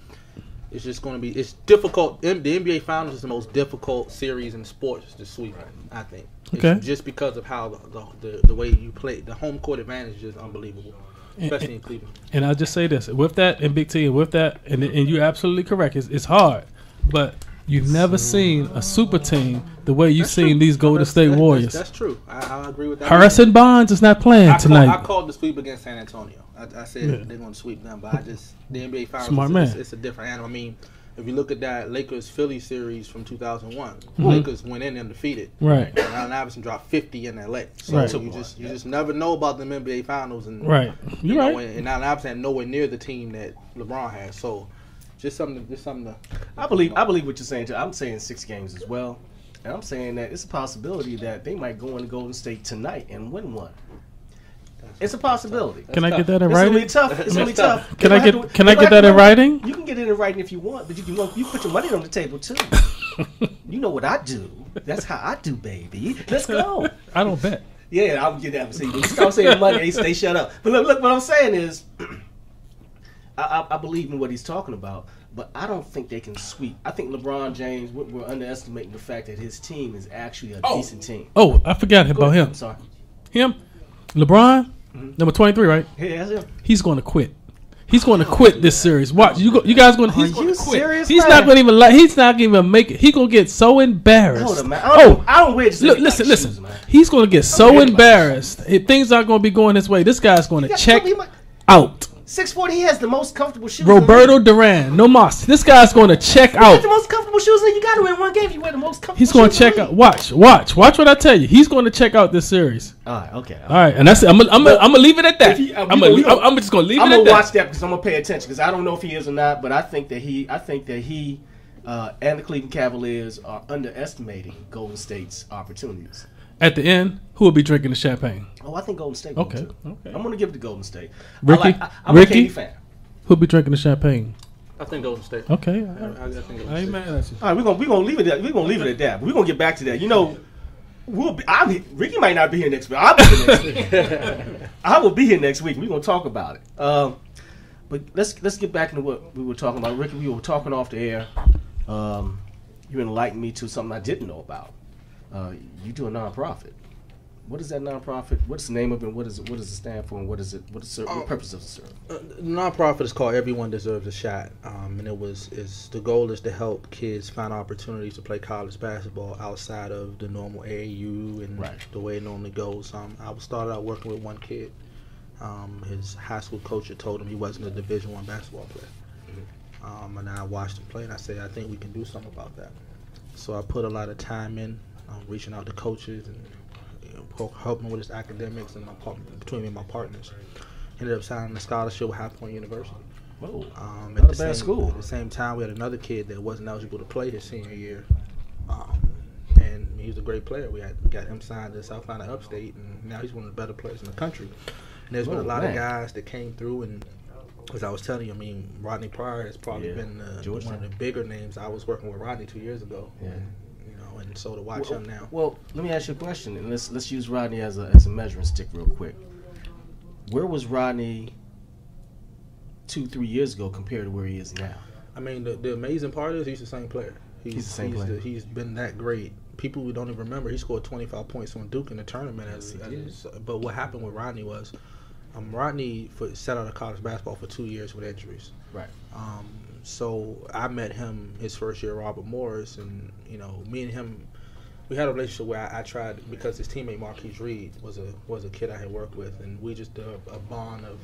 it's just going to be it's difficult. The NBA Finals is the most difficult series in sports to sweep. I think. It's Okay. just because of how the, the the way you play, the home court advantage is unbelievable, especially in Cleveland. And I'll just say this with that and Big T and with that and and you're absolutely correct. It's, it's hard, but you've never seen a super team the way you've That's seen true. these Golden That's- State that's- Warriors. That's, true. I, I agree with that. Harrison Barnes is not playing I tonight. Called, I called the sweep against San Antonio. I, I said Yeah. they're going to sweep them, but I just the NBA Finals. Smart man. It's, it's a different animal. I mean, if you look at that Lakers Philly series from 2001, Mhm. Lakers went in undefeated. Right. And Allen Iverson dropped 50 in LA. So Right. you just you just never know about them NBA Finals and Right. You You're know, right. And, and Allen Iverson had nowhere near the team that LeBron has. So just something, just something to. I believe I believe what you're saying too. I'm saying six games as well, and I'm saying that it's a possibility that they might go into Golden State tonight and win one. It's a possibility. Can I get that in writing? It's gonna be tough. It's gonna be tough. Can They I get to- Can I get that in writing? You can get it in writing if you want, but you can you put your money on the table too. you know what I do. That's how I do, baby. Let's go. I don't bet. Yeah, I'll get that. See, when you start saying money, they stay shut up. But look, look, what I'm saying is, I, I, I believe in what he's talking about, but I don't think they can sweep. I think LeBron James, we're, we're underestimating the fact that his team is actually a oh. decent team. Oh, I forgot Go about ahead. him. I'm sorry. Him, LeBron, mm-hmm. number 23, right? Yeah, that's him. He's going to quit. He's going to quit this oh, series. Watch you. Go, you guys going? He's Are going you to quit. serious, he's man? not going to even. Like, he's not going to even make it. He's going to get so embarrassed. Hold on, man. I don't, oh. I don't wear just Look, listen, listen. shoes, man. He's going to get so embarrassed. If things aren't going to be going his way, this guy's going to check he out. Six forty. He has the most comfortable shoes. Roberto Duran, no mas. This guy's going to check has the out. most comfortable shoes. in. You got to win one game. if You wear the most comfortable. He's going to check out. Watch, watch, watch what I tell you. He's going to check out this series. All right. Okay. All right, and that's it. I'm gonna, I'm gonna, leave it at that. He- uh, I'm, gonna, I'm, I'm just gonna leave I'm it gonna watch that. that because I'm gonna pay attention because I don't know if he is or not, but I think that he, I think that he, uh, and the Cleveland Cavaliers are underestimating Golden State's opportunities. At the end, who will be drinking the champagne? Oh, I think Golden State. will Okay, too. okay. I'm gonna give it to Golden State. Ricky, I like, I, I'm Ricky, a KD fan. who'll be drinking the champagne? I think Golden State. Okay, I, I, I think Golden I ain't State. mad at you. All right, we're gonna we're gonna leave it at, we're gonna leave it at that. But we're gonna get back to that. You know, we'll be, I'll be, Ricky might not be here next week. I'll be here next week. I will be here next week. We're gonna talk about it. Um, but let's let's get back into what we were talking about. Ricky, we were talking off the air. Um, you enlightened me to something I didn't know about. Uh, you do a nonprofit. What is that nonprofit? What's the name of it? What is it? What does it stand for? And what is it? What is it? What purpose does it serve? Uh, nonprofit is called Everyone Deserves a Shot, um, and it was is the goal is to help kids find opportunities to play college basketball outside of the normal AAU and Right. the way it normally goes. Um, I started out working with one kid, Um, his high school coach had told him he wasn't a Division One basketball player. Um, and I watched him play, and I said, I think we can do something about that. So I put a lot of time in, um, reaching out to coaches and you know, helping with his academics and my par- between me and my partners. Ended up signing a scholarship with High Point University. Whoa. Um, Not a the bad same, school. At the same time, we had another kid that wasn't eligible to play his senior year, um, and he was a great player. We had we got him signed to South Carolina Upstate, and now he's one of the better players in the country. And there's been Oh, a lot man. of guys that came through, and as I was telling you, I mean, Rodney Pryor has probably Yeah, been uh, one of the bigger names. I was working with Rodney two years ago, Yeah. You and so to watch well, him now. Well, let me ask you a question, and let's let's use Rodney as a as a measuring stick real quick. Where was Rodney two, three years ago compared to where he is now? I mean, the, the amazing part is he's the same player. He's, He's the same he's player. he's been that great. People who don't even remember, he scored 25 points on Duke in the tournament. As, Yes, he as- but what happened with Rodney was, um, Rodney for, sat out of college basketball for two years with injuries. Right. Um, so I met him his first year, Robert Morris, and you know, me and him, we had a relationship where I, I tried because his teammate Marcquise Reed was a was a kid I had worked with, and we just did a, a bond of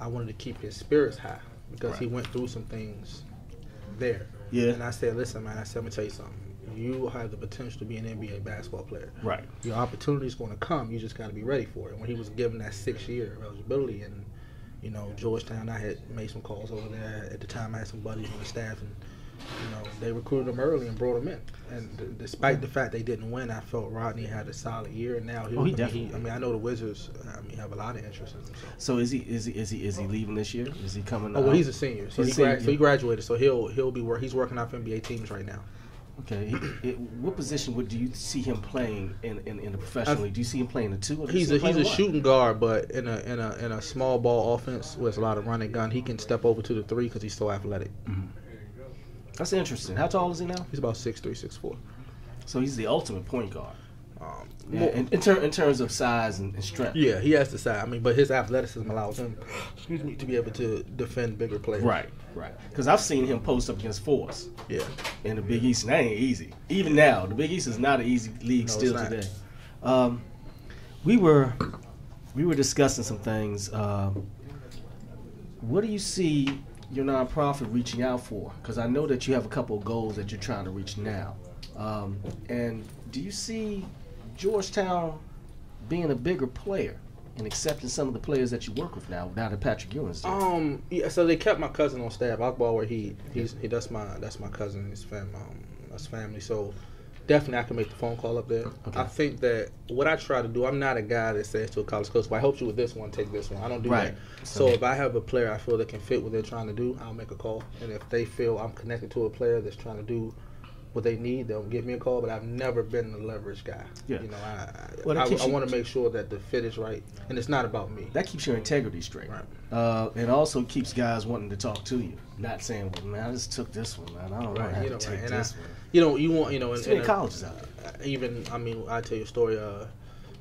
I wanted to keep his spirits high because he went through some things there. Yeah. And I said, listen, man, I said, I'm gonna tell you something. You have the potential to be an NBA basketball player. Right. Your opportunity is going to come. You just got to be ready for it. And when he was given that six year eligibility, and you know Georgetown, I had made some calls over there at the time. I had some buddies on the staff, and you know they recruited him early and brought him in. And d- despite the fact they didn't win, I felt Rodney had a solid year. And now he, Oh, he I mean, definitely- I mean, I know the Wizards. I mean, have a lot of interest in him. So. So is he is he is he is he leaving this year? Is he coming? Oh well, out? he's a senior, so He's he, gra- senior. so he graduated. So he'll he'll be work. He's working out for NBA teams right now. Okay. He- it- what position would do you see him playing in, in, in the professional I- league? Do you see him playing the two? Or He's a he's a one? shooting guard, but in a in a in a small ball offense with a lot of running gun, he can step over to the three because he's so athletic. That's interesting. How tall is he now? He's about six three, six four. So he's the ultimate point guard. Um, Yeah, more- in, in, ter- in terms of size and, and strength. yeah, he has the size. I mean, but his athleticism allows him, excuse me, to be able to defend bigger players. Right, right. Because I've seen him post up against fours Yeah. in the Big East, and that ain't easy. Even now, the Big East is not an easy league No, still today. Um, we were we were discussing some things. Um, what do you see your nonprofit reaching out for? Because I know that you have a couple of goals that you're trying to reach now. Um, and do you see Georgetown being a bigger player and accepting some of the players that you work with now, now that Patrick Ewing's there? Um. Yeah. So they kept my cousin on staff, Akbar, where he he's he that's my that's my cousin, his fam, um, that's family. So definitely I can make the phone call up there. Okay. I think that what I try to do, I'm not a guy that says to a college coach, "Well, I helped you with this one, take this one." I don't do Right. that. So- So, if I have a player I feel that can fit what they're trying to do, I'll make a call. And if they feel I'm connected to a player that's trying to do what they need, they'll give me a call. But I've never been the leverage guy. Yeah. You know, I Well, I, keeps I, want to make sure that the fit is right, and it's not about me. that keeps your integrity straight. Right. Uh, it also keeps guys wanting to talk to you, not saying, "Well, man, I just took this one, man. I don't know Right, how you to know, take and I- this one." You know, you want you know, in, in colleges out there. even I mean, I tell you a story. Uh,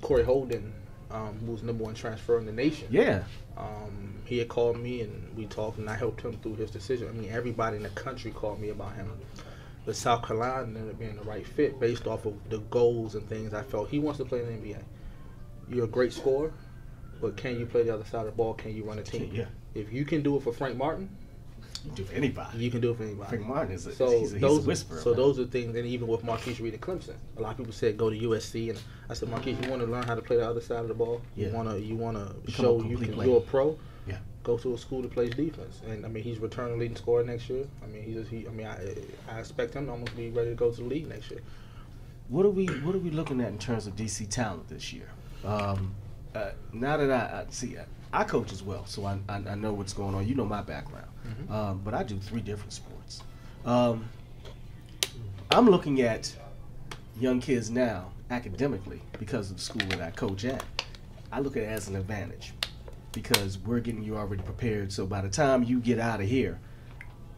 Kory Holden, um, who was number one transfer in the nation. Yeah, Um, he had called me and we talked, and I helped him through his decision. I mean, everybody in the country called me about him. But South Carolina ended up being the right fit based off of the goals and things I felt. He wants to play in the NBA. You're a great scorer, but can you play the other side of the ball? Can you run a team? Yeah. If you can do it for Frank Martin, you do for anybody. you can do it for anybody. Frank Martin is a, So he's a, he's those, a whisperer. so man. those are things, and even with Marcquise Reed at Clemson, a lot of people said go to USC, and I said Marcquise, you want to learn how to play the other side of the ball. Yeah. You want to, you want to Become show you can. You're a pro. Go to a school that plays defense, and I mean he's returning leading scorer next year. I mean he's, he, I mean I, I expect him to almost be ready to go to the league next year. What are we What are we looking at in terms of DC talent this year? Um, uh, now that I, I see, I coach as well, so I, I, I know what's going on. You know my background, um, but I do three different sports. Um, I'm looking at young kids now academically because of the school that I coach at. I look at it as an advantage because we're getting you already prepared. So by the time you get out of here,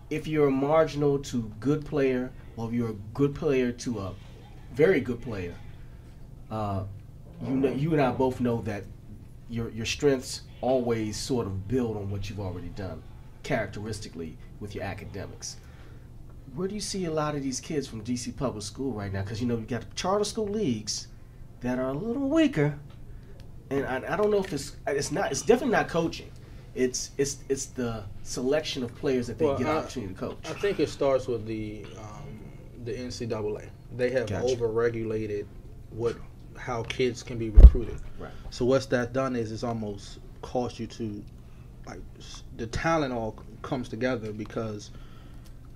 if you're a marginal to good player, or if you're a good player to a very good player, uh, you know, you and I both know that your your strengths always sort of build on what you've already done, characteristically with your academics. Where do you see a lot of these kids from DC public school right now? Because you know you got charter school leagues that are a little weaker, and I, I don't know if it's it's not it's definitely not coaching. It's it's it's the selection of players that they Well, get I- opportunity to coach. I think it starts with the um, the NCAA. They have Gotcha. overregulated what how kids can be recruited. Right. So what's that done is it's almost caused you to like the talent all comes together because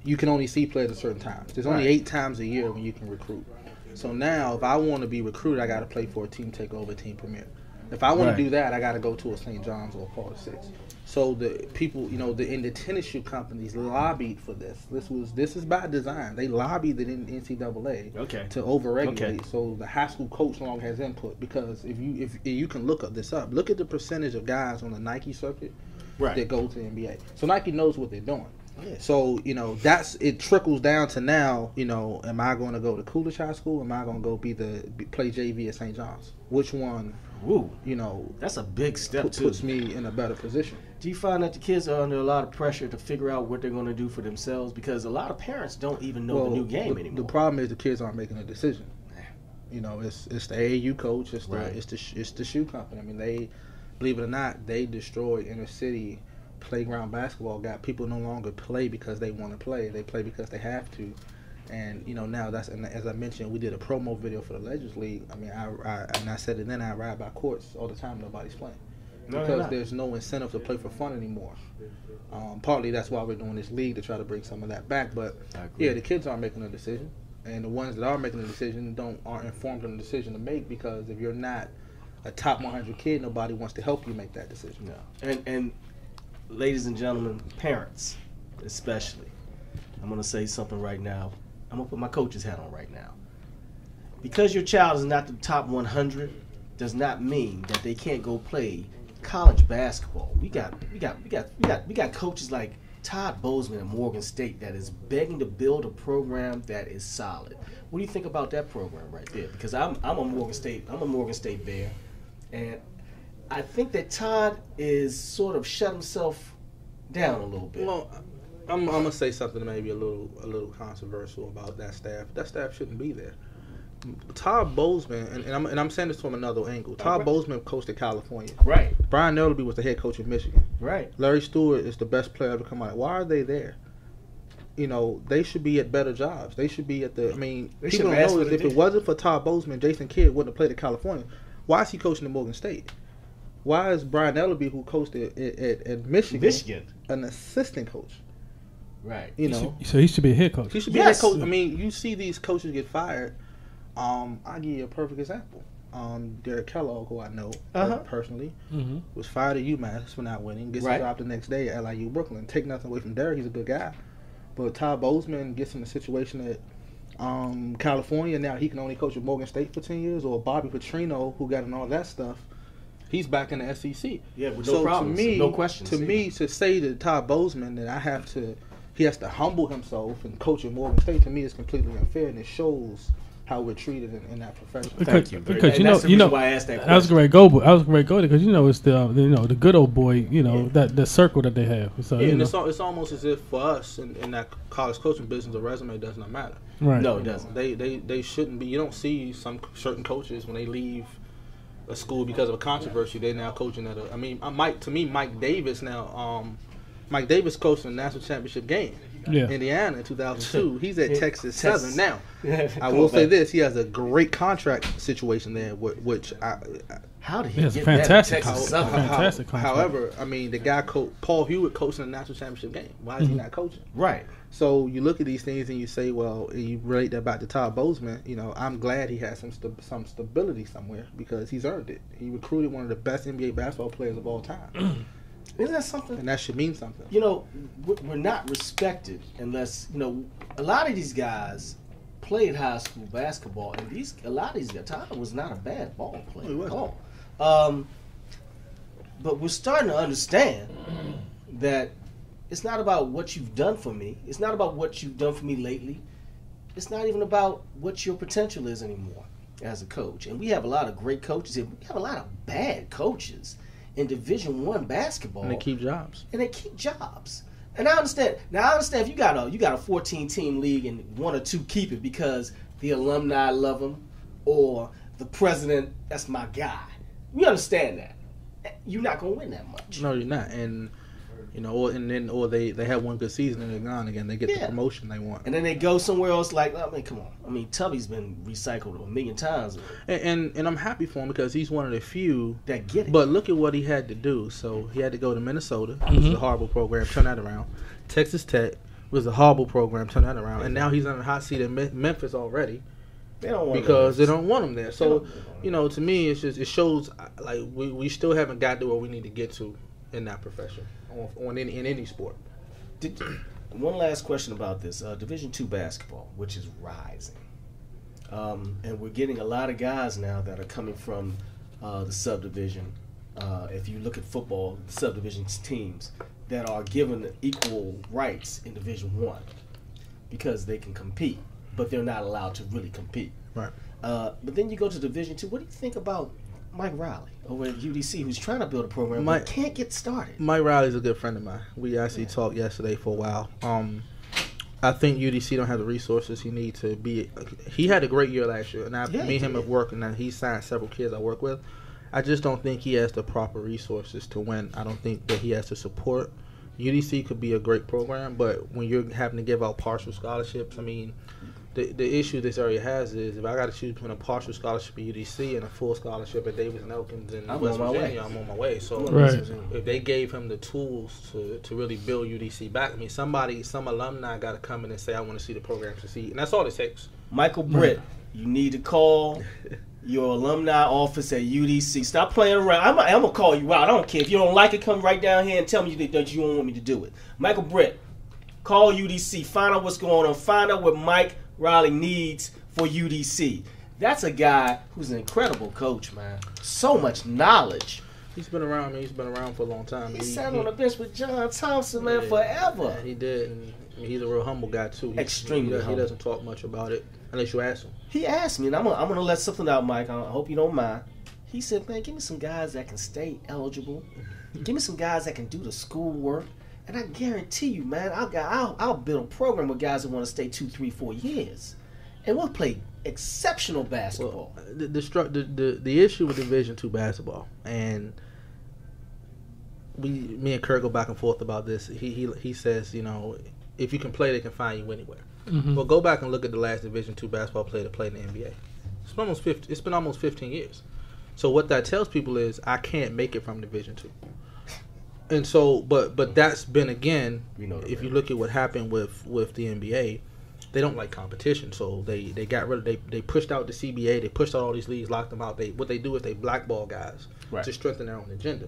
you can only see players at certain times. There's only Right. eight times a year when you can recruit. So now, if I want to be recruited, I got to play for a team takeover, team premier. If I want Right. to do that, I got to go to a St. John's or a Paul Six. So the people, you know, the in the tennis shoe companies lobbied for this. This was this is by design. They lobbied the N- NCAA Okay. to overregulate. Okay. So the high school coach no longer has input because if you if you can look up this up, look at the percentage of guys on the Nike circuit Right. that go to the NBA. So Nike knows what they're doing. Yeah. So you know that's it trickles down to now. You know, am I going to go to Coolidge High School? Am I going to go be the be, play JV at St. John's? Which one? Woo. You know, That's a big step put, too. puts me in a better position. Do you find that the kids are under a lot of pressure to figure out what they're going to do for themselves because a lot of parents don't even know the new game the, anymore. The problem is the kids aren't making a decision. You know, it's it's the AAU coach, it's the Right. it's the it's the shoe company. I mean, they believe it or not, they destroyed inner city playground basketball. Got people no longer play because they want to play; they play because they have to. And you know now that's and as I mentioned, we did a promo video for the Legends League. I mean, I, I and I said it then. I ride by courts all the time. Nobody's playing No, they're because not. there's no incentive to play for fun anymore. Um, partly that's why we're doing this league to try to bring some of that back. But yeah, the kids aren't making a decision, and the ones that are making a decision don't aren't informed on the decision to make because if you're not a top 100 kid, nobody wants to help you make that decision. No. And and ladies and gentlemen, parents especially, I'm gonna say something right now. I'm gonna put my coach's hat on right now. Because your child is not the top 100, does not mean that they can't go play college basketball. We got we got we got we got we got coaches like Todd Bozeman at Morgan State that is begging to build a program that is solid. What do you think about that program right there? Because I'm I'm a Morgan State I'm a Morgan State Bear, and I think that Todd is sort of shut himself down a little bit. Well, I'm, I'm gonna say something maybe a little a little controversial about that staff. That staff shouldn't be there. Todd Bozeman, and, and I'm and I'm saying this from another angle. Todd right. Bozeman coached at California. right, Brian Ellerbe was the head coach of Michigan. right. Larry Stewart is the best player ever come out. Why are they there? You know, they should be at better jobs. They should be at the. I mean, They people don't know for this. the If it wasn't for Todd Bozeman, Jason Kidd wouldn't have played at California. Why is he coaching at Morgan State? Why is Brian Ellerbe, who coached at, at, at, at Michigan, Michigan, an assistant coach? Right. You He know, should- so he should be a head coach. he should be Yes. a head coach. I mean, you see these coaches get fired. Um, I'll give you a perfect example. Um, Derek Kellogg, who I know Uh-huh. personally, hmm was fired at UMass for not winning. Gets Right. a job the next day at LIU Brooklyn. Take nothing away from Derek; he's a good guy. But Todd Bozeman gets in a situation at um, California now. He can only coach at Morgan State for ten years, or Bobby Petrino, who got in all that stuff. He's back in the SEC. Yeah, with no so problems, to me, no questions. To me, to say to Todd Bozeman that I have to, he has to humble himself and coach at Morgan State. To me, is completely unfair, and it shows how we're treated in, in that profession. Because, Thank you. because you know, that's the you know, why I asked that I was question. going to go, but I was going to go there because you know it's the uh, you know the good old boy, you know Yeah. that the circle that they have. So Yeah, you and know, it's, al- it's almost as if for us in, in that college coaching business, a resume does not matter. right? No, it doesn't. They, they they shouldn't be. You don't see some certain coaches when they leave a school because of a controversy. They're now coaching at a. I mean, uh, Mike to me, Mike Davis now. Um, Mike Davis coached in the national championship game. Yeah. Indiana in 2002. He's at Yeah, Texas Texas. Southern now. I will say this: he has a great contract situation there, which I, How did he Yeah, it's get fantastic. that Texas How- Southern? how- Fantastic contract. However, I mean, the guy co- Paul Hewitt coached in the national championship game. Why is he mm-hmm. not coaching? Right. So you look at these things and you say, well, and you relate that back to Todd Bozeman. You know, I'm glad he has some st- some stability somewhere because he's earned it. He recruited one of the best NBA basketball players of all time, Isn't that something? and that should mean something. you know, we- we're not respected unless you know. A lot of these guys played high school basketball, and these a lot of these guys. Tyler was not a bad ball player at all. Um, but we're starting to understand that it's not about what you've done for me. It's not about what you've done for me lately. It's not even about what your potential is anymore as a coach. And we have a lot of great coaches here. We have a lot of bad coaches in Division One basketball And they keep jobs. and they keep jobs. And I understand. Now I understand if you got a you got a 14 team league and one or two keep it because the alumni love them or the president that's my guy. We understand that. You're not gonna win that much. No, you're not. And you know, or and then or they they have one good season and they're gone again. They get Yeah. the promotion they want. And then they go somewhere else. Like, I mean, come on. I mean, Tubby's been recycled a million times. And, and and I'm happy for him because he's one of the few that get it. But look at what he had to do. So he had to go to Minnesota, which is a horrible program, turn that around. Texas Tech was a horrible program, turn that around. And now he's on the hot seat in Me- Memphis already. They don't want because there. they don't want him there. So don't- you know, to me, it's just it shows uh, like we, we still haven't got to where we need to get to in that profession on, on any, in any sport. Did, one last question about this uh, Division two basketball, which is rising, um, and we're getting a lot of guys now that are coming from uh, the subdivision. Uh, if you look at football, the subdivision teams that are given equal rights in Division one because they can compete, but they're not allowed to really compete. Right. Uh, but then you go to Division two. What do you think about Mike Riley over at UDC, who's trying to build a program Mike- but can't get started? Mike Riley's a good friend of mine. We actually talked yesterday for a while. Um, I think UDC don't have the resources he needs to be. He had a great year last year, and I, Yeah, me him at work, and he signed several kids I work with. I just don't think he has the proper resources to win. I don't think that he has the support. UDC could be a great program, but when you're having to give out partial scholarships, I mean, the the issue this area has is if I got to choose between a partial scholarship at UDC and a full scholarship at Davis and Elkins in I'm West on my Virginia, way. I'm on my way. So I'm on West Right. If they gave him the tools to, to really build UDC back, I mean, somebody, some alumni got to come in and say, I want to see the program succeed. And that's all it takes. Michael Britt, you need to call your alumni office at UDC. Stop playing around. I'm, I'm gonna call you out. I don't care if you don't like it. Come right down here and tell me that that you don't want me to do it. Michael Britt, call UDC. Find out what's going on. Find out what Mike Riley needs for UDC. That's a guy who's an incredible coach, man. So much knowledge. He's been around. I mean, he's been around for a long time. He sat on the bench with John Thompson, man, Yeah. forever. Yeah, he did. And I mean, he's a real humble guy too. He, Extremely He, he doesn't talk much about it unless you ask him. He asked me, and I'm gonna, I'm gonna let something out, Mike. I hope you don't mind. He said, "Man, give me some guys that can stay eligible. give me some guys that can do the school work, and I guarantee you, man, I'll I'll, I'll build a program with guys that want to stay two, three, four years, and we'll play exceptional basketball." the the, stru- the the the issue with Division Two basketball, and we, me and Kurt go back and forth about this. He he he says, you know, if you can play, they can find you anywhere. Mhm. Well, go back and look at the last Division Two basketball player to play in the NBA. It's been almost 50, It's been almost fifteen years. So what that tells people is I can't make it from Division Two. And so, but but mm-hmm. that's been again. We know if you look at what happened with with the NBA, they don't like competition, so they they got rid of they they pushed out the CBA, they pushed out all these leagues, locked them out. They what they do is they blackball guys Right. to strengthen their own agenda.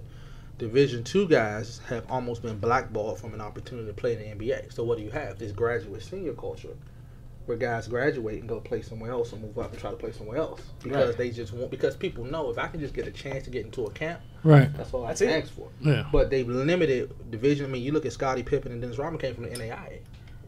Division two guys have almost been blackballed from an opportunity to play in the NBA. So what do you have? This graduate senior culture, where guys graduate and go play somewhere else and move up and try to play somewhere else because Right. they just want because people know if I can just get a chance to get into a camp, Right. that's all That's I ask for. Yeah. But they've limited division. I mean, you look at Scottie Pippen and Dennis Rodman came from the NAIA.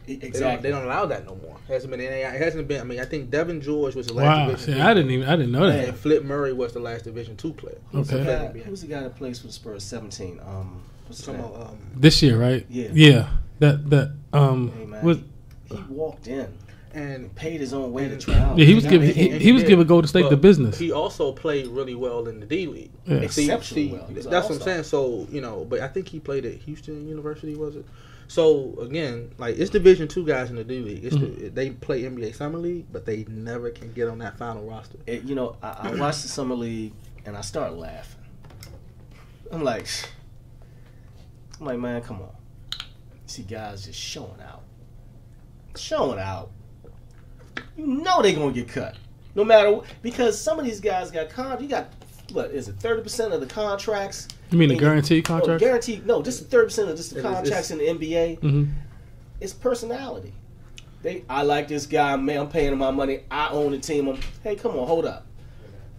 They don't, Exactly. they don't allow that no more. It hasn't been NAIA. It hasn't been. I mean, I think Devean George was the last Wow. Division See. I didn't even I didn't know that. And Flip Murray was the last Division two player. Who's the Okay. guy- Who's the guy that plays for the Spurs? Seventeen. Um, what's his name? about, um, This year, right? Yeah. Yeah. That that um Hey, man. was He walked in, and paid his own way to try out. yeah he was Nah, giving he- he, he he was did. giving Golden State But the business. He also played really well in the D League. Yeah. Exceptionally well. He was That's what I'm saying. So you know, but I think he played at Houston University. Was it? So again, like it's Division two guys in the D League. It's Mm-hmm. the, they play NBA Summer League, but they never can get on that final roster. It- you know, I, I watched the summer league and I start laughing. I'm like, I'm like, man, come on. See guys just showing out, showing out. You know they're gonna get cut, no matter what, because some of these guys got con. You got what is it? Thirty percent of the contracts. You mean the and- guaranteed No, contracts? guaranteed. No, just thirty percent of just the It is- it's- contracts in the NBA. hmm It's personality. They, I like this guy, man. I'm paying him my money. I own the team. I'm, hey, come on, hold up.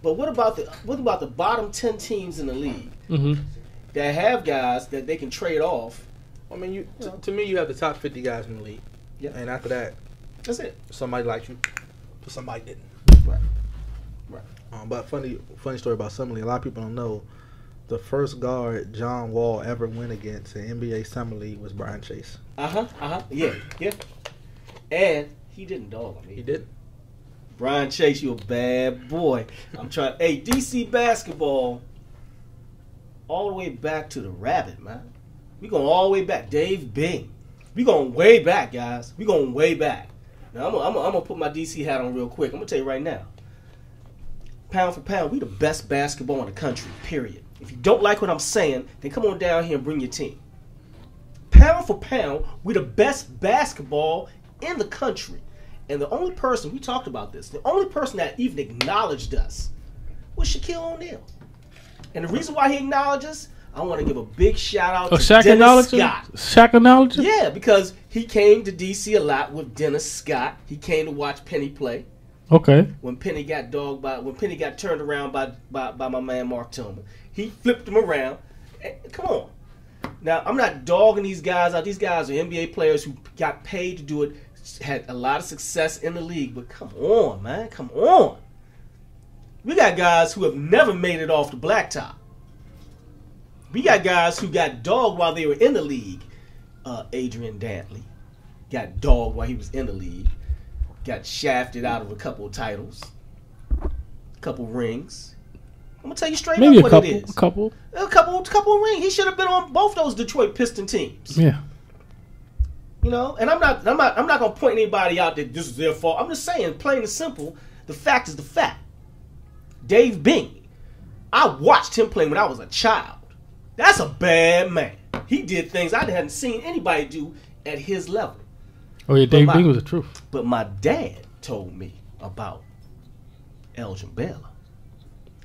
But what about the what about the bottom ten teams in the league hmm that have guys that they can trade off? I mean, you to, to me, you have the top fifty guys in the league, Yeah. and after that, That's it. somebody liked you, but somebody didn't. Right. Right. Um, but funny, funny story about Summer League. A lot of people don't know. The first guard John Wall ever went against in NBA Summer League was Brian Chase. Uh huh. Uh huh. Yeah. Yeah. And he didn't dog him. He did. Brian Chase, you a bad boy. I'm trying. Hey, DC basketball. all the way back to the rabbit, man. We going all the way back. Dave Bing. We going way back, guys. We going way back. Now I'm gonna, I'm I'm gonna put my DC hat on real quick. I'm gonna tell you right now. Pound for pound, we the best basketball in the country. Period. If you don't like what I'm saying, then come on down here and bring your team. Pound for pound, we the best basketball in the country. And the only person we talked about this, the only person that even acknowledged us was Shaquille O'Neal. And the reason why he acknowledged us, I want to give a big shout out Oh, to Shaq Dennis? Scott. Shaq? Yeah, because he came to DC a lot with Dennis Scott. He came to watch Penny play Okay. when Penny got dogged by when Penny got turned around by by, by my man Mark Tillman. He flipped him around. Eh, Come on. Now I'm not dogging these guys out. These guys are NBA players who got paid to do it, had a lot of success in the league. But come on, man, come on. We got guys who have never made it off the blacktop. We got guys who got dogged while they were in the league. Uh, Adrian Dantley got dogged while he was in the league. Got shafted out of a couple of titles, a couple rings. I'm gonna tell you straight Maybe up what couple. it is. A couple. A couple, couple of rings. He should have been on both those Detroit Piston teams. Yeah. You know, and I'm not, I'm not, I'm not gonna point anybody out that this is their fault. I'm just saying, plain and simple, the fact is the fact. Dave Bing, I watched him play when I was a child. That's a bad man. He did things I hadn't seen anybody do at his level. Oh yeah, Dave Bing was the truth. But my dad told me about Elgin Baylor.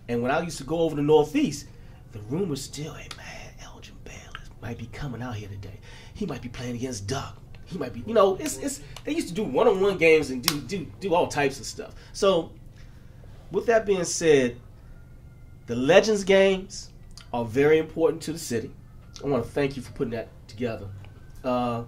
And when I used to go over to Northeast, the rumors still, hey man, Elgin Baylor might be coming out here today. He might be playing against Duck. He might be, you know, it's it's they used to do one-on-one games and do do do all types of stuff. So, with that being said, the Legends games are very important to the city. I want to thank you for putting that together. Uh,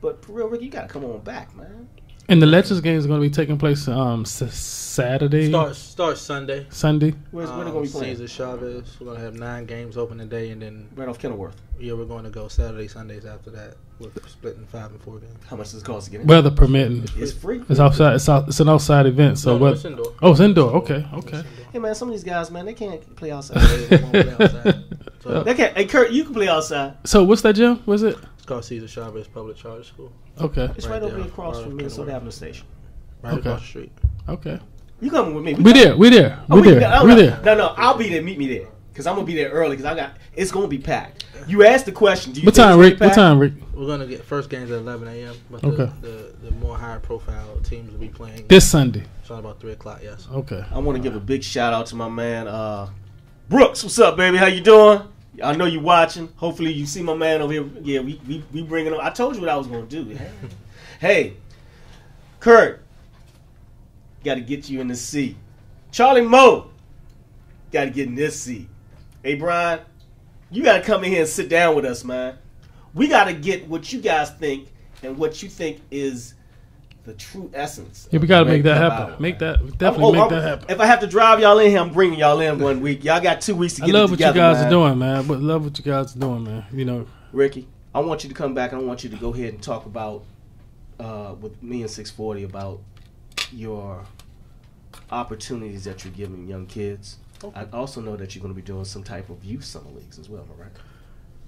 but for real, Rick, you gotta come on back, man. And the Legends game is going to be taking place um s- Saturday, Start start Sunday. Sunday. Where's where they Um, gonna be playing? Cesar Chavez. We're gonna have nine games open today, and then Right off Kenilworth. yeah, we're going to go Saturday, Sundays after that. We're splitting five and four games. How much does it cost to get in? Weather permitting. It's free. It's outside. It's out. It's an outside event. So No, no, what? it's indoor. Oh, it's indoor. Okay. Okay. Hey man, some of these guys, man, they can't play outside. They won't play outside. So they can't. Hey Kurt, you can play outside. So what's that, Jim? Was it? It's called Cesar Chavez Public Charter School. Okay. It's Right right, over there, across from Minnesota Kenilworth. Avenue Station. Right Okay. across the street. Okay. You coming with me? We there. We there. Oh, We we- there. no, We no, there. No, no, I'll be there. Meet me there. Cause I'm gonna be there early. Cause I got. It's gonna be packed. You asked the question. Do you What time, Rick? What time, Rick? We're gonna get first games at 11 a.m. But the, Okay. the, the more higher profile teams will be playing. This Sunday. It's Starting about three o'clock. Yes. Okay. I want to give a big shout out to my man uh, Brooks. What's up, baby? How you doing? I know you're watching. Hopefully you see my man over here. Yeah, we we, we bringing him. I told you what I was gonna do. hey, Kurt, got to get you in the seat. Charlie Moe, got to get in this seat. Hey, Brian, you got to come in here and sit down with us, man. We got to get what you guys think and what you think is the true essence. Yeah, we got to make that happen. Hour, Make that definitely Oh, make I'm- that happen. If I have to drive y'all in here, I'm bringing y'all in one week. Y'all got two weeks to get I love it what you together, guys man. are doing, man. But love what you guys are doing, man. You know, Ricky, I want you to come back I want you to go ahead and talk about uh, with me and 640 about your opportunities that you're giving young kids. I also know that you're going to be doing some type of youth summer leagues as well, am I right?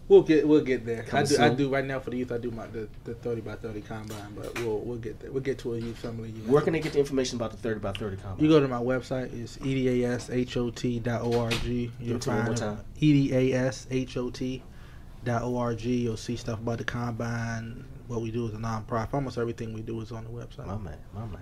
We'll get we'll get there. I Coming do, I do right now for the youth. I do my the, the 30 by 30 combine, but we'll we'll get there. We'll get to a youth family. Where can they get the information about the 30 by 30 combine? You go to my website. It's E edashot.org. Give You'll it one more find time. E edashot.org. You'll see stuff about the combine. What we do is a nonprofit. Almost everything we do is on the website. My man, my man.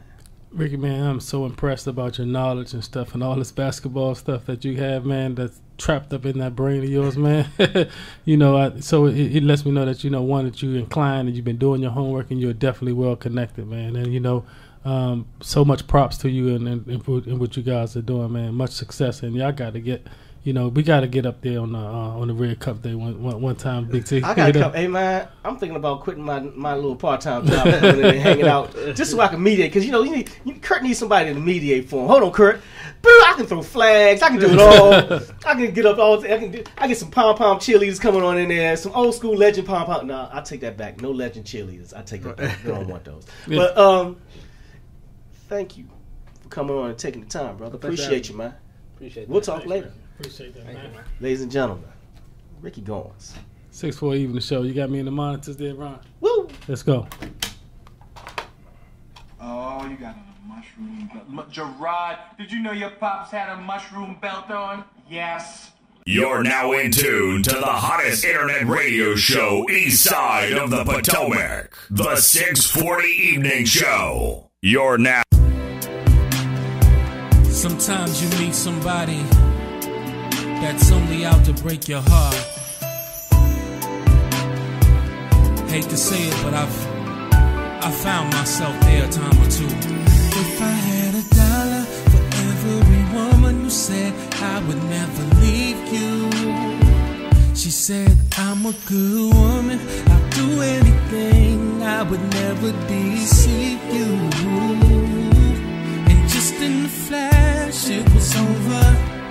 Ricky, man, I'm so impressed about your knowledge and stuff and all this basketball stuff that you have, man, that's trapped up in that brain of yours, man. you know, I, so it, it lets me know that, you know, one, that you're inclined and you've been doing your homework and you're definitely well connected, man. And, you know, um, so much props to you and, and, and, what- you guys are doing, man. Much success. And y'all got to get, you know, we got to get up there on the, uh, on the Red Cup Day one, one, one time, Big T. I got You to come. Hey man, I'm thinking about quitting my my little part time job and coming hanging out just so I can mediate. Because you know, you need you, Kurt needs somebody to mediate for him. Hold on, Kurt. Boo, I can throw flags. I can do it all. I can get up all. I can. Do, I get some pom pom cheerleaders coming on in there. Some old school legend pom pom. No, I take that back. No legend cheerleaders. I take that back. We don't want those. Yeah. But um, thank you for coming on and taking the time, brother. Thanks Appreciate you, man. Appreciate We'll that. talk Thanks, later. man. Appreciate that, man. Ladies and gentlemen, Ricky Goins. Six four evening show. You got me in the monitors there, Ron. Woo! Let's go. Oh, you got a mushroom belt. M- Gerard, did you know your pops had a mushroom belt on? Yes. You're now in tune to the hottest internet radio show east side of the Potomac. The 640 Evening Show. You're now. Sometimes you meet somebody that's only out to break your heart. Hate to say it, but I've I found myself there a time or two. If I had a dollar for every woman who said I would never leave you. She said, I'm a good woman, I'll do anything, I would never deceive you. And just in the flash, it was over.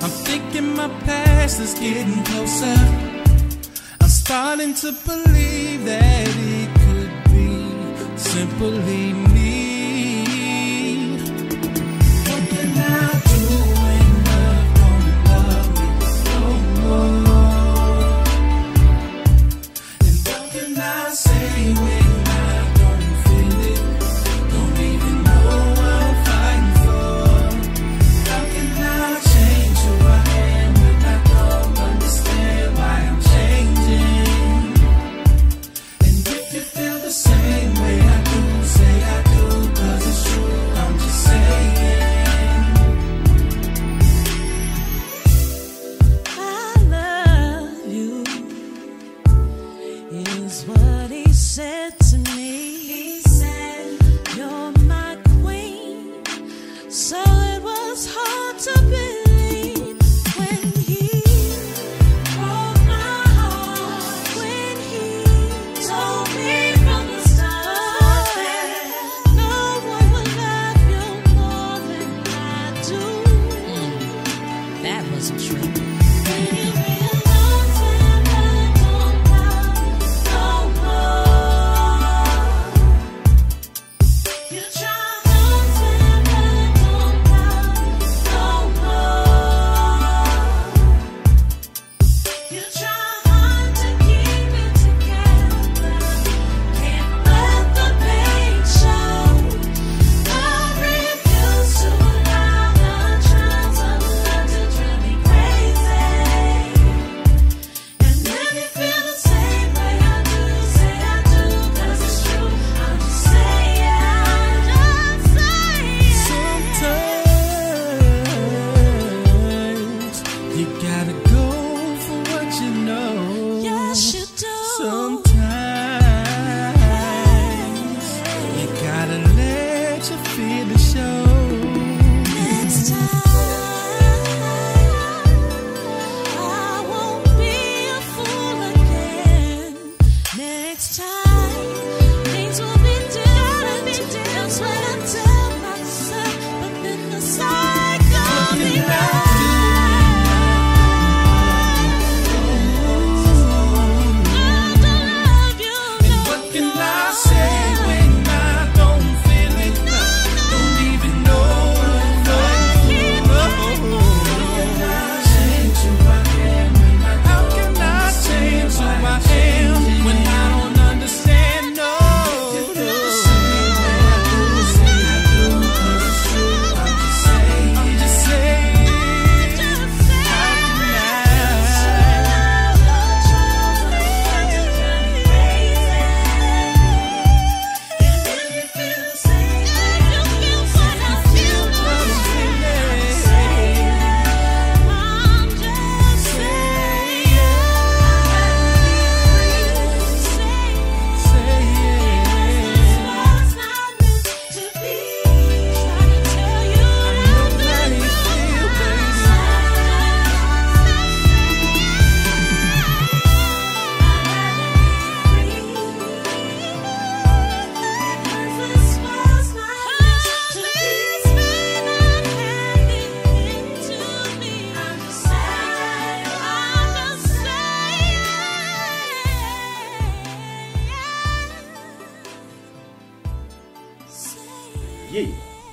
I'm thinking my past is getting closer. I'm starting to believe that it could be simply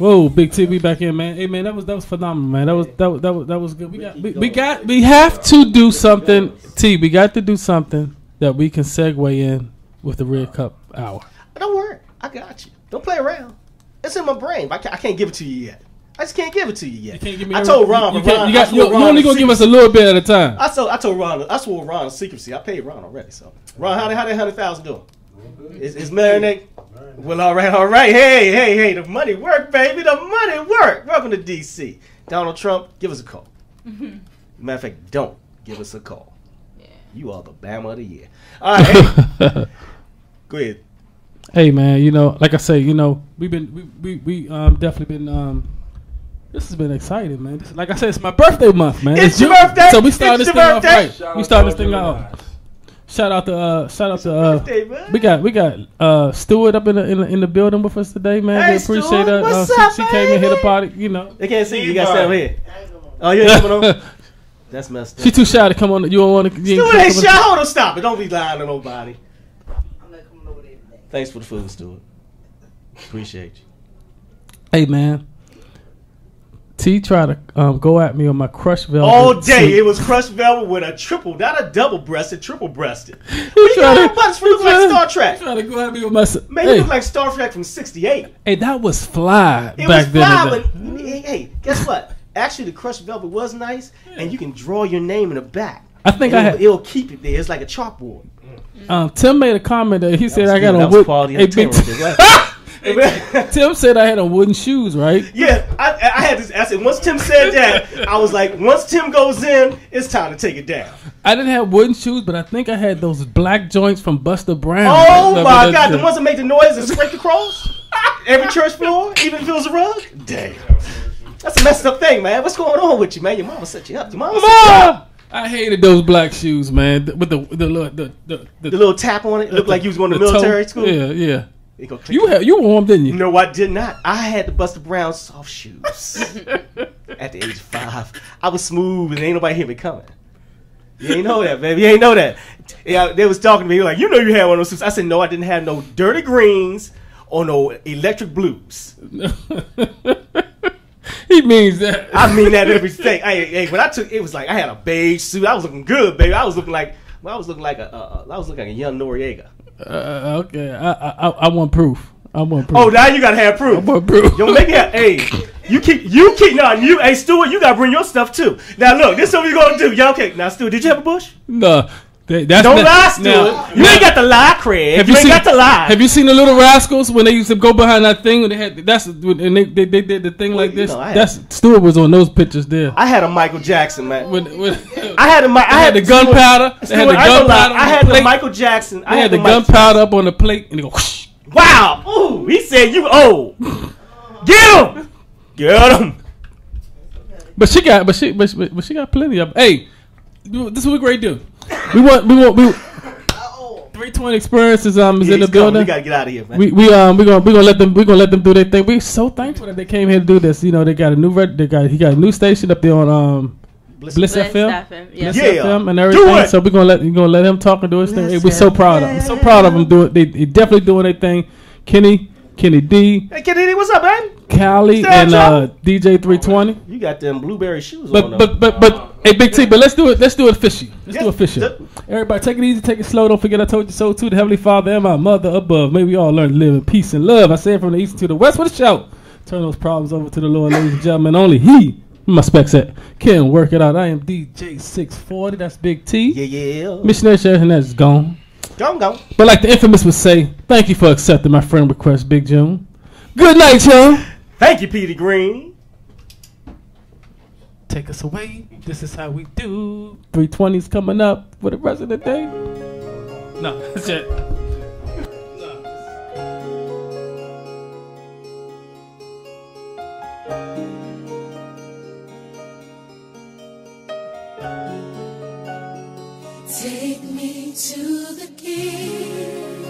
Whoa, Big T, we back in, man. Hey, man, that was that was phenomenal, man. That was that was that was, that was good. We got we, we got we have to do something. T, we got to do something that we can segue in with the Red Cup hour. Don't worry, I got you. Don't play around. It's in my brain. I can't, I can't give it to you yet. I just can't give it to you yet. You can't give me I told Ron, you Ron, you got- you- Ron only gonna give us a little bit at a time. I told I told Ron I swore Ron the secrecy. I paid Ron already. So Ron, how that how that hundred thousand doing? Is is marinate? Well, all right, all right. Hey, hey, hey, the money work, baby. The money work. Welcome to DC. Donald Trump, give us a call. Matter of fact, don't give us a call. You are the Bama of the year. All right, hey, go ahead. Hey man, you know, like I say, you know, we've been we we, we um definitely been um this has been exciting, man. This, like I said, it's my birthday month, man. It's your June, birthday. So we started this your thing off right. Shout we out started this thing all off. Shout out to uh shout out to uh birthday, man. we got we got uh Stewart up in the in the, in the building with us today, man. Hey, we appreciate Stuart, that. what's uh, up, she, she came in here to party, you know. They can't see you. You got to stand here. Oh, you ain't coming on? That's messed up. She too shy to come on. You don't want to. You Stuart ain't come shy. Hold on, stop it. Don't be lying to nobody. Thanks for the food, Stuart. Appreciate you. Hey man. T tried to um, go at me on my crush velvet. All day suit. it was crushed velvet with a triple, not a double breasted, triple breasted. He You to- what? You look like Star Trek. tried to go at me with my. Man, hey, you look like Star Trek from '68. hey, that was fly It was fly, but hey, hey, guess what? Actually, the crushed velvet was nice, and you can draw your name in the back. I think I it'll, had- it'll keep it there. It's like a chalkboard. Um, Tim made a comment that he said was I got good. on That was quality Hey, big Tim- said I had on wooden shoes, right? Yeah, I, I had this. I said once Tim said that, I was like, once Tim goes in, it's time to take it down. I didn't have wooden shoes, but I think I had those black joints from Buster Brown. Oh my God, the ones that make the noise and scrape the cross every church floor, even if it was a rug. Damn, that's a messed up thing, man. What's going on with you, man? Your mama set you up. Your mama set you Ma! up. I hated those black shoes, man. With the the little the the, The little tap on it looked like you was going to the toe- military school. Yeah, yeah. It go You had you warm, didn't you? No, I did not. I had the Buster Brown soft shoes at the age of five. I was smooth, and ain't nobody hear me coming. You ain't know that, baby. You ain't know that. Yeah, they was talking to me like, you know, you had one of those suits. I said, no, I didn't have no dirty greens or no electric blues. he means that. I mean that every thing. Hey, hey, when I took, it was like I had a beige suit. I was looking good, baby. I was looking like, well, I was looking like a, uh, I was looking like a young Noriega. Uh, okay, I, I I I want proof. I want proof. Oh, now you gotta have proof. I want proof. Yo, make it. Hey, you keep, you keep. Nah, you, hey, Stuart, you gotta bring your stuff too. Now look, this is what we gonna do. Yeah, okay. Now, Stuart, did you have a bush? No, that, that's Don't lie, Stuart. now- you now- ain't got the lie, Craig. Have you, you, ain't seen, got the lie. Have you seen the Little Rascals when they used to go behind that thing when they had that's when and they, they, they did the thing like this? know, I had- that's Stewart was on those pictures there. I had a Michael Jackson, man. When, when, I had a, I had the gunpowder. They Stuart, had the I, ain't gunpowder. I had the. Michael Jackson. I had the gunpowder up on the plate and they go. Whoosh. Wow! Ooh, he said you old. Get him! Get him! But she got, but she, but, she- but she got plenty of. Hey, this is what we do. We want, we want, we. Three twenty experiences um is Yeah, in the he's coming. building. We gotta get out of here, man. We we um we gonna we gonna let them we gonna let them do their thing. We're so thankful that they came here to do this. You know they got a new red, they got he got a new station up there on um Bliss, Bliss FM, FM, yeah. Bliss Yeah. FM and Do everything. it. So we gonna let we gonna let him talk and do his thing. Hey, we're so proud of him. So proud of him doing they, they definitely doing their thing. Kenny Kenny D, Hey, Kennedy, what's up, man? Cali, and uh, DJ three twenty. You got them blueberry shoes on. But though. but but but hey Big T, but let's do it. Let's do it fishy. Let's Yeah, do it fishy. th- Everybody, take it easy, take it slow. Don't forget I told you so too. The Heavenly Father and my Mother above. May we all learn to live in peace and love. I say it from the east to the west with a shout. Turn those problems over to the Lord, ladies and gentlemen. Only He, my specs at, can work it out. I am DJ six forty. That's Big T. yeah, yeah. Missionary Sheriff Hernandez is gone. Gone, go. But like the infamous would say, thank you for accepting my friend request, Big June. Good night, y'all. Thank you, Petey Greene. Take us away. This is how we do. 320's coming up for the rest of the day. No, that's it. Take me to the king.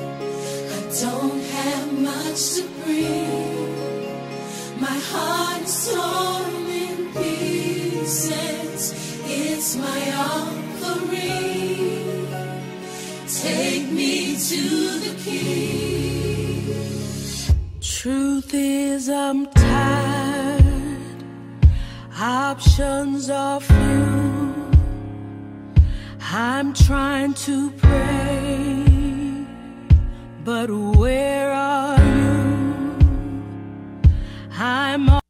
I don't have much to bring. My heart is torn It's my offering. Take me to the king. Truth is, I'm tired. Options are few. I'm trying to pray, but where are you? I'm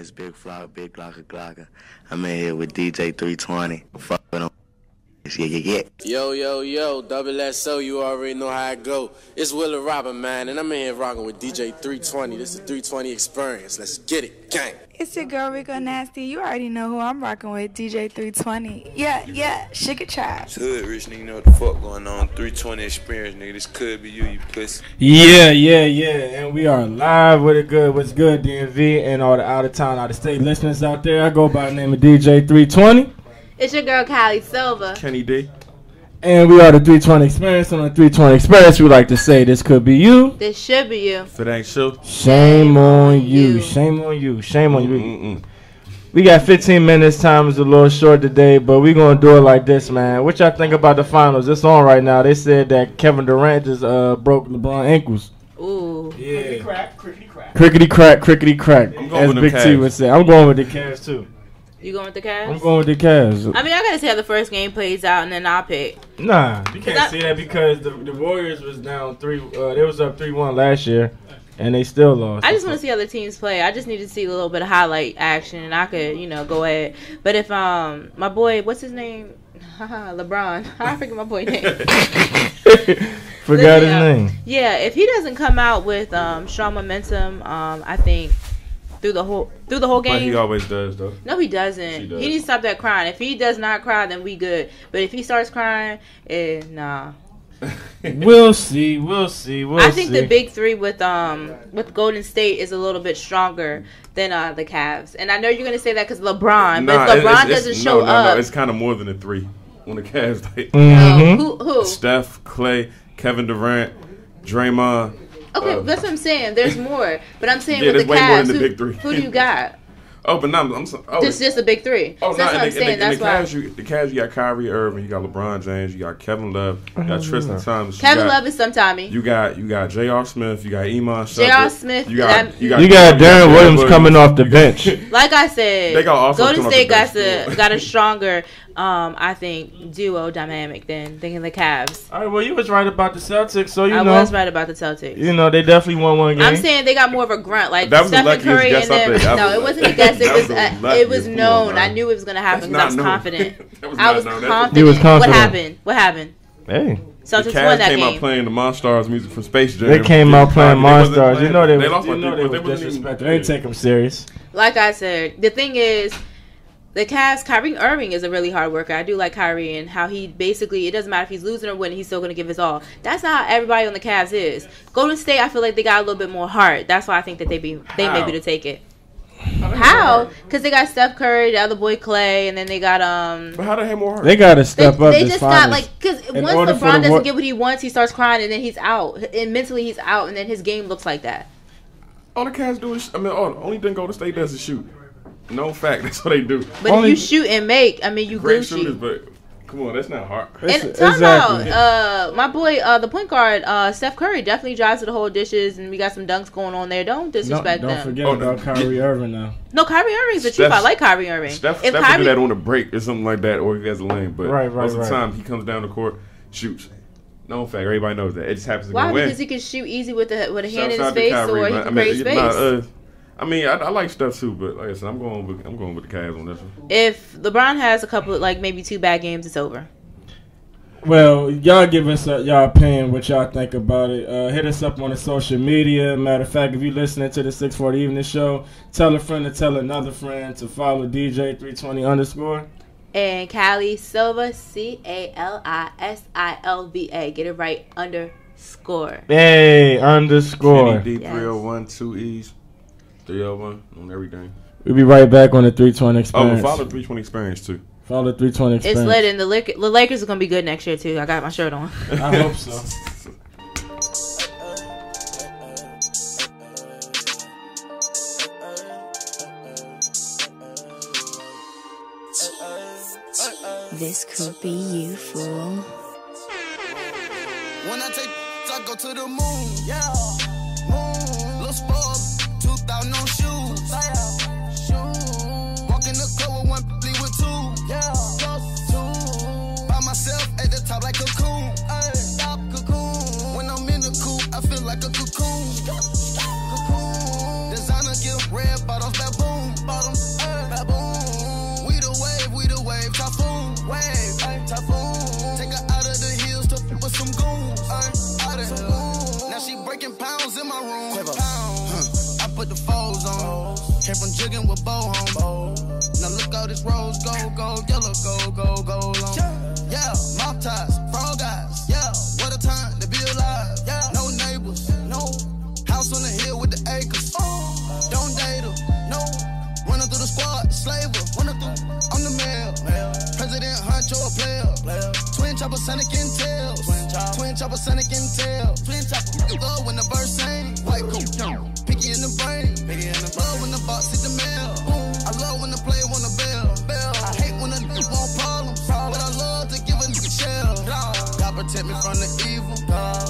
Man, it's Big Flock, Big Glocker Glocker. I'm in here with DJ 320. Fucking on. Yeah, yeah, yeah. Yo, yo, yo, double SO, you already know how I go. It's Willie Robin, man, and I'm in here rocking with DJ 320. This is 320 Experience. Let's get it, gang. It's your girl Rico Nasty. You already know who I'm rocking with, DJ 320. Yeah, yeah, Sugar Trap. It's hood, rich nigga, know what the fuck going on. 320 experience, nigga. This could be you, you pussy. Yeah, yeah, yeah. And we are live with it good. What's good, DMV, and all the out of town, out of state listeners out there. I go by the name of DJ 320. It's your girl Cali Silva. Kenny D. And we are the 320 Experience. On the 320 Experience, we like to say this could be you. This should be you. If it ain't show, Shame on you. Shame on you. Shame on you. We got 15 minutes. Time is a little short today, but we're going to do it like this, man. What y'all think about the finals? It's on right now. They said that Kevin Durant just uh, broke LeBron ankles. Ooh. Yeah. Crack, crickety crack. Crickety crack, crickety crack. I'm going As with them Big T would say. I'm going with the Cavs, too. You going with the Cavs? I'm going with the Cavs. I mean, I gotta see how the first game plays out, and then I'll pick. Nah, you can't I- see that because the, the Warriors was down three. Uh, they was up three one last year, and they still lost. I just want to see how the teams play. I just need to see a little bit of highlight action, and I could, you know, go ahead. But if um my boy, what's his name? Haha, LeBron. I forget my boy name. Forgot his name. Yeah, if he doesn't come out with um strong momentum, um I think through the whole through the whole but he game. always does though. No, he doesn't. He He, needs to stop that crying. If he does not cry, then we good. But if he starts crying, eh, nah. we'll see. We'll see. We'll I think see. the big three with um with Golden State is a little bit stronger than uh the Cavs. And I know you're gonna say that because LeBron, Nah, but if LeBron it's- doesn't it's- show no, no, up, No, it's kind of more than a three. When the Cavs, like, Mhm. who- who? Steph, Clay, Kevin Durant, Draymond. Okay, uh, that's what I'm saying. There's more, but I'm saying Yeah, with the there's way more Cavs, than the who, big three. who do you got? Oh, but now I'm, I'm so, oh, This just the big three. Oh, so that's no, what I'm in the, saying. in the, that's the why. Cavs, you, the Cavs, you got Kyrie Irving, you got LeBron James, you got Kevin Love, you got Tristan Thompson. you Kevin got, Love is some Tommy. You got you got J.R. Smith, you got Iman J.R. Smith, you got that- you got, You got Deron Deron Williams coming off the bench. Like I said, They got Golden State got a got a stronger, um, I think, duo dynamic than than the Cavs. All right, well, you was right about the Celtics, so you I know. was right about the Celtics. You know they definitely won one game. I'm saying they got more of a grunt, like That was the Stephen luckiest Curry guess and them. No, was- it wasn't a guess. It was was the uh, it was one, known. I knew it was gonna happen because I was known. confident. Was I was known. That's- confident. You was What happened? What happened? Hey. Celtics the won Cavs that came game. out playing the Monstars music from Space Jam. They came out playing Monstars. You know they, they was, lost you by know three they was They wasn't disrespectful. They didn't take them serious. Like I said, the thing is, the Cavs, Kyrie Irving is a really hard worker. I do like Kyrie and how he basically, it doesn't matter if he's losing or winning, he's still going to give his all. That's not how everybody on the Cavs is. Golden State, I feel like they got a little bit more heart. That's why I think that they be they may be to take it. How? Because they got Steph Curry, the other boy Clay, and then they got um. But how do they have more heart? They got to step they, up. they just got like because once LeBron doesn't Wa- get what he wants, he starts crying, and then he's out, and mentally he's out, and then his game looks like that. All the Cavs do is, I mean, all, the only thing Golden State does is shoot. No fact, that's what they do. But if you shoot and make, I mean, you great Gucci. shooters, but come on, that's not hard. And time out, uh, my boy, uh, the point guard, uh, Steph Curry definitely drives to the whole dishes, and we got some dunks going on there. Don't Don't, disrespect don't them. forget Oh, about Kyrie Irving now. No, Kyrie Irving's the truth. I like Kyrie Irving. Steph, if Steph Kyrie, do that on a break or something like that, or he has a lane. But Right, right, most of the time, he comes down the court, shoots. No fact, everybody knows that. It just happens to why? go in. Because he can shoot easy with a with a hand in his face, Kyrie, or he man. can I create space. nah, uh, I mean, I, I like stuff too, but like I said, I'm going with I'm going with the Cavs on this one. if LeBron has a couple, of, like maybe two bad games, it's over. Well, y'all give us uh, y'all opinion, what y'all think about it. Uh, hit us up on the social media. Matter of fact, if you're listening to the 640 Evening Show, tell a friend to tell another friend to follow DJ320 underscore. And Cali Silva, C A L I S I L V A. Get it right underscore. Hey, underscore. Kenny D three oh one two E's, three oh one on everything. We'll be right back on the 320 experience. Oh, experience. follow three twenty experience too. Follow the 320 It's experience. lit, and the, Lick- the Lakers are gonna be good next year too. I got my shirt on. I hope so. This could be you, fool. When I take, I go to the moon. Yeah, Came from jigging with bow home. Now look how this rose gold, gold, yellow, gold, gold, gold long. Yeah, mouth ties, frog eyes. Yeah, what a time to be alive. Yeah, no neighbors, no house on the hill with the acres. Don't date her, no. Running through the squad, slaver. Running through, I'm the mail. President Huncho a player. Twin chopper, Sonic and tails. Twin chopper, Sonic and tails. Twin chopper, love when the verse sing. White coat, box hit the mail. I love when the player want a bell. I hate when a nigga want problems. But I love to give a nigga shell. God protect me from the evil.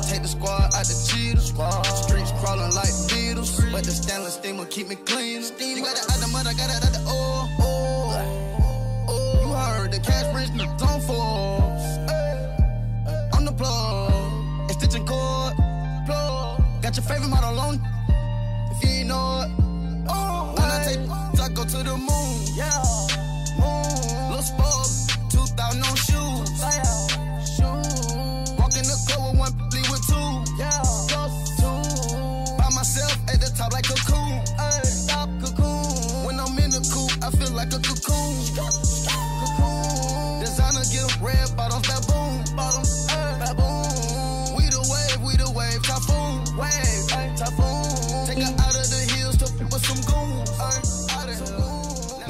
Take the squad out the cheaters. Streets crawling like beetles. But the stainless steamer keep me clean. You got it out the mud, I got it out the oil. Oh, you heard the cash rich on Forbes. I'm the plug. It's stitching cord. Plug. Got your favorite model on. If you ain't know it. To the moon. Yeah, moon. Little sport, 2000 on shoes. Shoes. Walk in the club with one, leave with two. Yeah, two. By myself at the top like a cocoon. Ay, stop cocoon. When I'm in the coop, I feel like a cocoon. Cocoon. Designer give red bottoms, baboon. Bottoms, ay, baboon. We the wave, we the wave, typhoon. Wave, ay, typhoon. Take her out of the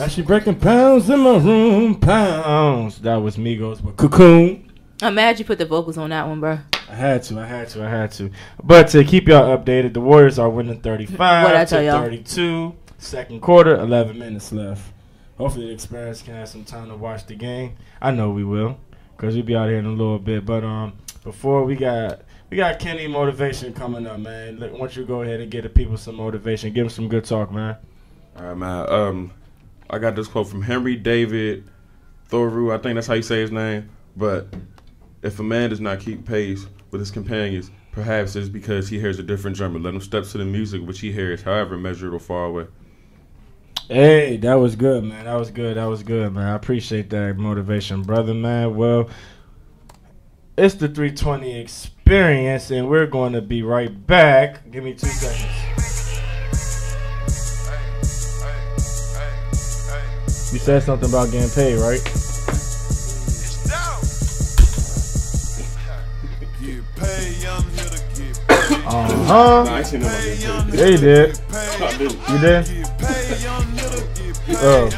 Now she breaking pounds in my room, pounds. That was Migos, but Cocoon. I'm mad you put the vocals on that one, bro. I had to, I had to, I had to. But to keep y'all updated, the Warriors are winning 35 What'd I to y'all? 32. Second quarter, 11 minutes left. Hopefully the experience can have some time to watch the game. I know we will, cause we'll be out here in a little bit. But um, before we got we got Kenny motivation coming up, man. Let, why don't you go ahead and get the people some motivation? Give them some good talk, man. All right, man. Um, I got this quote from Henry David Thoreau. I think that's how you say his name. But if a man does not keep pace with his companions, perhaps it's because he hears a different drummer. Let him step to the music which he hears, however measured or far away. Hey, that was good, man. That was good. That was good, man. I appreciate that motivation, brother, man. Well, it's the 320 experience, and we're going to be right back. Give me two seconds. You said something about getting paid, right? Uh huh. Nah, I ain't seen nobody get paid. Yeah, you did. I didn't. You did? Oh.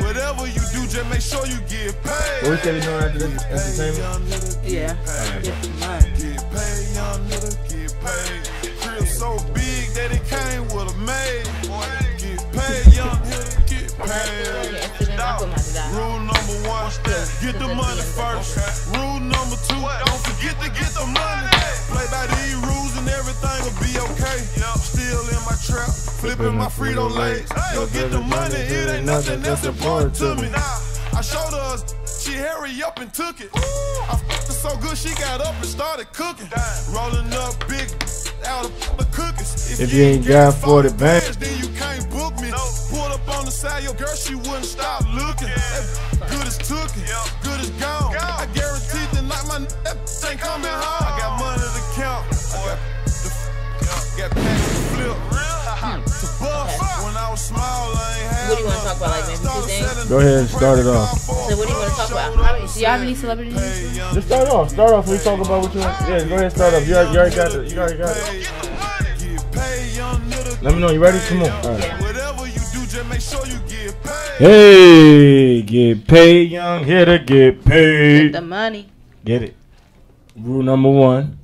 Whatever you do, just make sure you get paid. What we say we doing after this entertainment? Yeah. Get paid, young nigga, get paid. Crib so big that it came with a maid. Get paid, young nigga, get paid. Rule number one, get the money first. Rule number two, don't forget to get the money. Play by these rules and everything will be okay. Still in my trap, flipping my Frito Lays. Go get the money, it ain't nothing that's important to me. I showed her, she hurry up and took it. I fucked her so good, she got up and started cooking. Rolling up big out of the cookies. If you ain't got 40 bands, then you can't book me. Pulled up on the side, your girl, she wouldn't stop looking. That good as took it, good as gone. I guarantee that like my that ain't coming home. I got money to count. I got the got packs to flip. To bust. When I was small, I ain't had What do you want to talk about? Like maybe two things? Go ahead and start it off. So what do you want to talk about? How Do y'all have any celebrity news? Just start off. Start off. We talk about what you want. Yeah, go ahead and start off. You already, you already got it. You already got it. Let me know. You ready? Come on. All right. Whatever you make sure you get paid. Hey, get paid, young hitter, get paid. Get the money. Get it. Rule number one.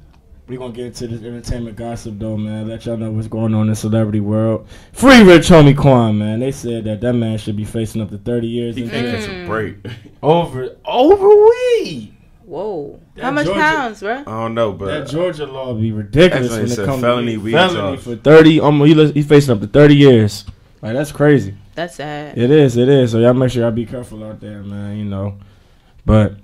we gonna get into this entertainment gossip though, man. Let y'all know what's going on in the celebrity world. Free Rich Homie Quan, man. They said that that man should be facing up to 30 years. He in can't jail. get some break. Over over weed. Whoa. That How much Georgia- pounds, bro? I don't know, but that Georgia law be ridiculous That's when what it it comes said, felony to weed felony charge. for 30. Um, he, li- he's facing up to 30 years. Like that's crazy. That's sad. It is, it is. So y'all make sure y'all be careful out there, man. You know. But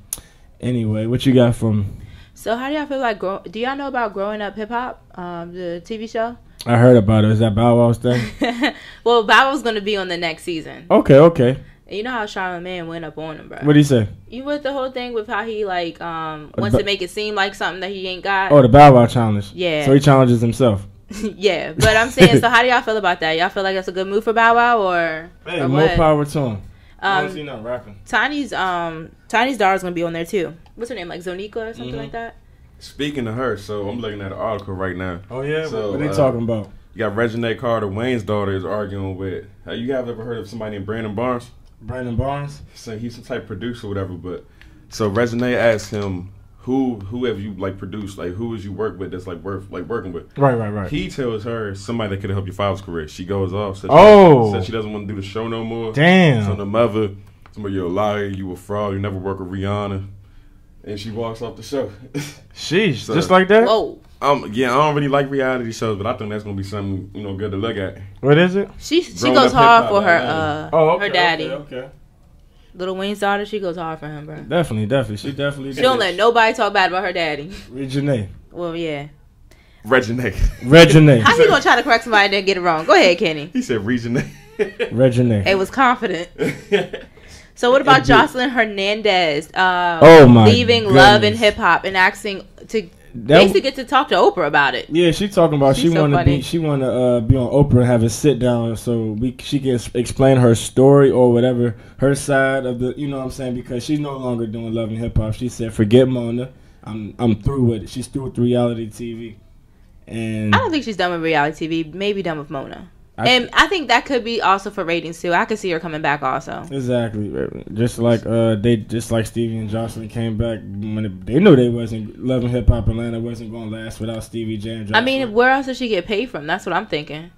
anyway, what you got from? So how do y'all feel like grow? Do y'all know about growing up hip hop, um, the TV show? I heard about it. Is that Bow Wow's thing? well, Bow Wow's gonna be on the next season. Okay, okay. You know how Charlamagne went up on him, bro. What do you say? You with the whole thing with how he like um wants but- to make it seem like something that he ain't got. Oh, the Bow Wow challenge. Yeah. So he challenges himself. yeah, but I'm saying, so how do y'all feel about that? Y'all feel like that's a good move for Bow Wow, or, Hey, or more what? power to him. Um, he not rapping. Tiny's um Tiny's daughter's gonna be on there too. What's her name? Like Zonika or something Mhm. like that. Speaking of her, so I'm looking at an article right now. Oh, yeah? So, What are they uh, talking about? You got Regina Carter, Wayne's daughter, is arguing with. Uh, you have ever heard of somebody named Brandon Barnes? Brandon Barnes. So he's some type of producer, or whatever. But so Regina asked him, "Who who have you like produced? Like who has you worked with that's like worth like working with?" Right, right, right. He tells her somebody that could help your father's career. She goes off. Said Oh. said she doesn't want to do the show no more. Damn. So the mother, somebody you're a liar, you a fraud, you never work with Rihanna, and she walks off the show. Sheesh, just like that? Whoa. Um, yeah, I don't really like reality shows, but I think that's gonna be something you know good to look at. What is it? She she Growing goes hard for her uh Oh, okay, her daddy. okay, okay. Little Wayne's daughter, she goes hard for him, bro. Definitely, definitely. She definitely. She don't let nobody talk bad about her daddy. Regine. Well, yeah. Regina. Regine. How you gonna try to correct somebody and then get it wrong? Go ahead, Kenny. He said Regina. Regine. It was confident. So what about Joseline Hernandez? Um, Oh, my leaving love and hip hop and asking to That- basically get to talk to Oprah about it. Yeah, she talking about she so want to be she want to uh, be on Oprah and have a sit down so we she can explain her story or whatever her side of the you know what I'm saying because she's no longer doing love and hip hop. She said forget Mona. I'm I'm through with it. She's through with reality TV. And I don't think she's done with reality TV. Maybe done with Mona. I- and I think that could be also for ratings too. I could see her coming back also. Exactly. Just like uh, they, just like Stevie and Joseline came back when it, they knew they wasn't loving Hip Hop Atlanta wasn't going to last without Stevie J and Joseline. I mean, where else does she get paid from? That's what I'm thinking.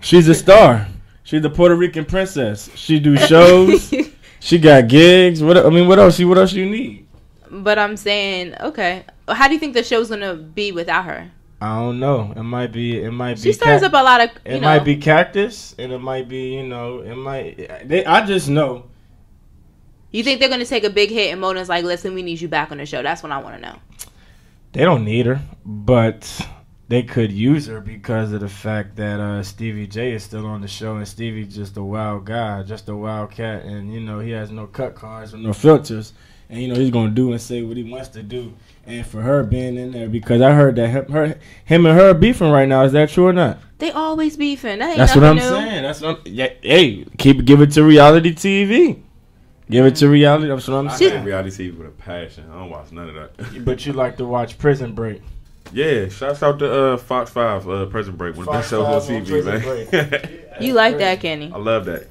she's a star. She's the Puerto Rican princess. She do shows. she got gigs. What I mean, what else? What else you need? But I'm saying, okay. How do you think the show's gonna be without her? I don't know. It might be. It might be. She stirs up a lot of, you It know- might be cactus, and it might be. You know, it might. They. I just know. You think they're gonna take a big hit and Mona's like, listen, we need you back on the show. That's what I want to know. They don't need her, but they could use her because of the fact that uh, Stevie J is still on the show, and Stevie's just a wild guy, just a wild cat, and you know he has no cut cards or no filters, and you know he's gonna do and say what he wants to do. And for her being in there, because I heard that him, her, him and her beefing right now. Is that true or not? They always beefing. That That's what I'm new. saying. That's what. I'm, yeah, hey, keep give it to reality TV. Give it to reality. That's what I'm I saying. hate reality TV with a passion. I don't watch none of that. But you like to watch Prison Break. Yeah, shouts out to uh, Fox Five, uh, Prison Break, one of the best Fox shows on 5 on TV, man. You like that, Kenny? I love that.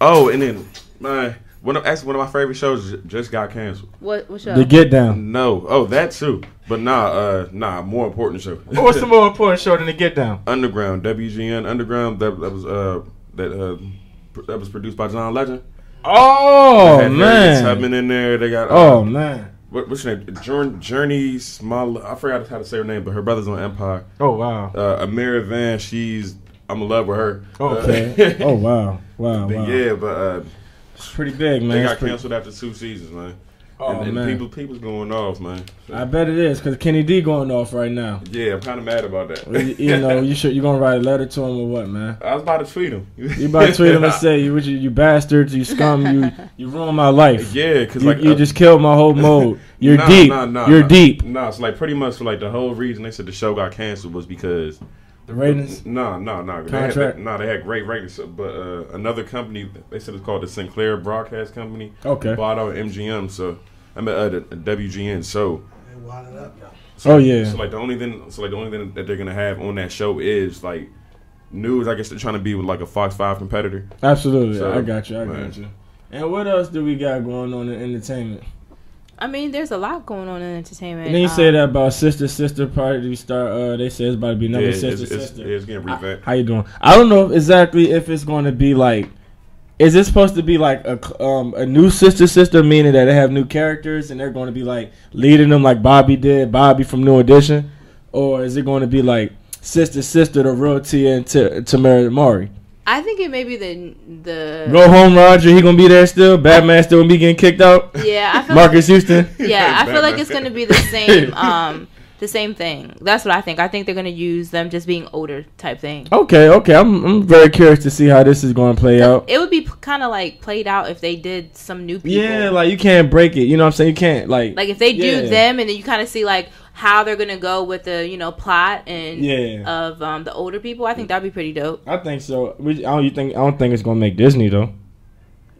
Oh, and then man, one of actually one of my favorite shows just got canceled. What? What show? The Get Down. No, oh that too, but nah, uh, nah, more important show. What's the more important show than the Get Down? Underground, WGN Underground. That, that was uh that uh pr- that was produced by John Legend. Oh They had Harriet man. Tubman in there. They got uh, Oh man. What, what's her name? Jour- Jurnee Small. I forgot how to say her name, but her brother's on Empire. Oh wow. Uh, Amirah Vann. She's I'm in love with her. Okay. Uh, oh wow. Wow. but wow. yeah, but uh, It's pretty big, man. They It's got pretty- canceled after two seasons, man. Oh, and, and man. people people's going off, man. So, I bet it is because Kenny D going off right now. yeah, I'm kind of mad about that. you, you know, you should you gonna write a letter to him or what, man? I was about to tweet him. You about to tweet him and say you you, you bastards, you scum, you you ruined my life. Yeah, because like, you uh, just killed my whole mode. You're Nah, deep. nah, nah, You're nah. deep. Nah, it's like pretty much for like the whole reason they said the show got canceled was because The ratings? No, no, no. They had, Contract? no, they had great ratings, but uh, another company they said it's called the Sinclair Broadcast Company. Okay. bought out MGM, so I mean uh, the, the WGN. So. Oh, yeah. So like the only thing, so like the only thing that they're gonna have on that show is like news. I guess they're trying to be with like a Fox Five competitor. Absolutely, So, I got you. I man. got you. And what else do we got going on in entertainment? I mean, there's a lot going on in entertainment. And then you Um, say that about sister sister party start. Uh, they say it's about to be another Yeah, sister it's, it's, sister. it's getting revamped. How you doing? I don't know exactly if it's going to be like. Is it supposed to be like a um, a new sister sister, meaning that they have new characters and they're going to be like leading them like Bobby did, Bobby from New Edition, or is it going to be like sister sister the real Tia and T- Tamera Mowry? I think it may be the the. Go home, Roger. He gonna be there still. Batman still gonna be getting kicked out. Yeah, I feel Marques like, Houston. Yeah, I feel like it's gonna be the same. Um, the same thing. That's what I think. I think they're gonna use them just being older type thing. Okay, okay. I'm I'm very curious to see how this is going to play out. It would be kind of like played out if they did some new people. Yeah, like you can't break it. You know what I'm saying? You can't like Like if they do Yeah. them, and then you kind of see like how they're gonna go with the you know plot and Yeah. of um the older people. I think that'd be pretty dope. I think so. I don't. You think? I don't think it's gonna make Disney though.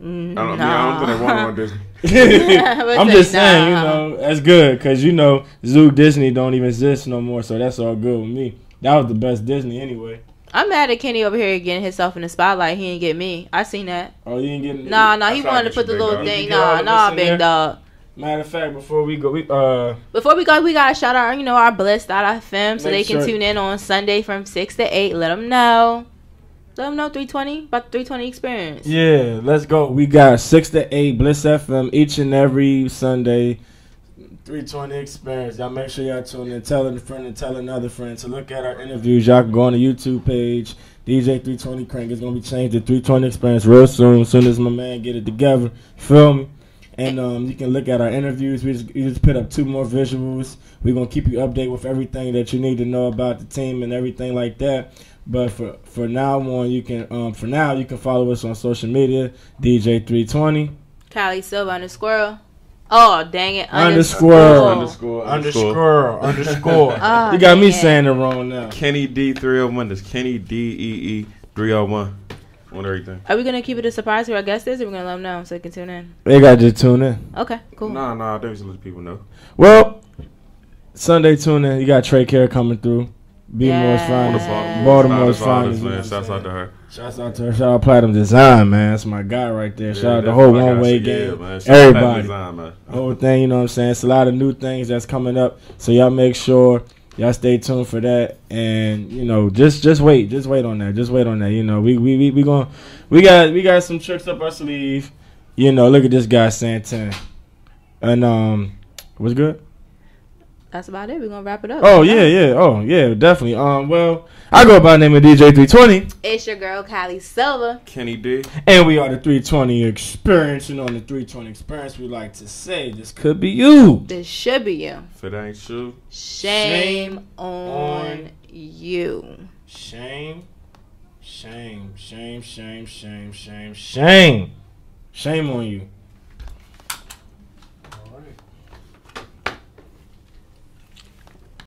Mm, I don't, yeah, I don't think they want to on Disney. I'm just saying, you know, that's good because you know, Zoog Disney don't even exist no more, so that's all good with me. That was the best Disney anyway. I'm mad at Kenny over here getting himself in the spotlight. He didn't get me. I seen that. Oh, you didn't get Nah, nah. He wanted to put the little dog. thing. Did you get all Nah, nah, big there? dog. Matter of fact, before we go, we uh, Before we go, we gotta shout out, you know, our Bliss.fm so Make they can sure- tune in on Sunday from six to eight. Let them know. Let them know 320 about the 320 experience. yeah, let's go. We got six to eight Bliss FM each and every Sunday. 320 experience. Y'all make sure y'all tune in. Tell a friend and tell another friend to look at our interviews. Y'all can go on the YouTube page. DJ 320 Crank is gonna be changed to 320 Experience real soon. As soon as my man get it together, feel me. And um, you can look at our interviews. We just, we just put up two more visuals. We're gonna keep you updated with everything that you need to know about the team and everything like that. But for for now on, you can um, for now you can follow us on social media. DJ 320 Cali Silva underscore. Oh, dang it. underscore Underscore, underscore underscore. Ah, you got me it. saying it wrong now. Kenny D three hundred one. That's Kenny D E E three hundred one on everything. Are we gonna keep it a surprise who our guest is, or we gonna let them know so they can tune in? They got to tune in. Okay, cool. Nah, nah. I think we should let people know. Well, Sunday tune in. You got Trey Care coming through. Be Moore's Yes. finest. Baltimore. Baltimore's Shout out to finest. man. you know what I'm Shouts out to her. Shouts out to her. Shout out Platinum Design, man. That's my guy right there. Yeah, Shout out to the whole what I gotta one way say. Yeah, game. man. Shout out Platinum Everybody. Design, man. Whole thing, you know what I'm saying? It's a lot of new things that's coming up. So y'all make sure y'all stay tuned for that. And, you know, just just wait. Just wait on that. Just wait on that. You know, we we we, we going we got we got some tricks up our sleeve. You know, look at this guy 10. And um what's good? That's about it. We're gonna wrap it up. Oh yeah, yeah. Oh yeah, definitely. Um, well, I go by the name of DJ 320, It's your girl Cali Silva. Kenny D. and we are the 320 Experience. And on the 320 Experience, we like to say this could be you. This should be you. If it ain't you, Shame, on, you. Shame, shame, shame, shame, shame, shame, shame, shame on you.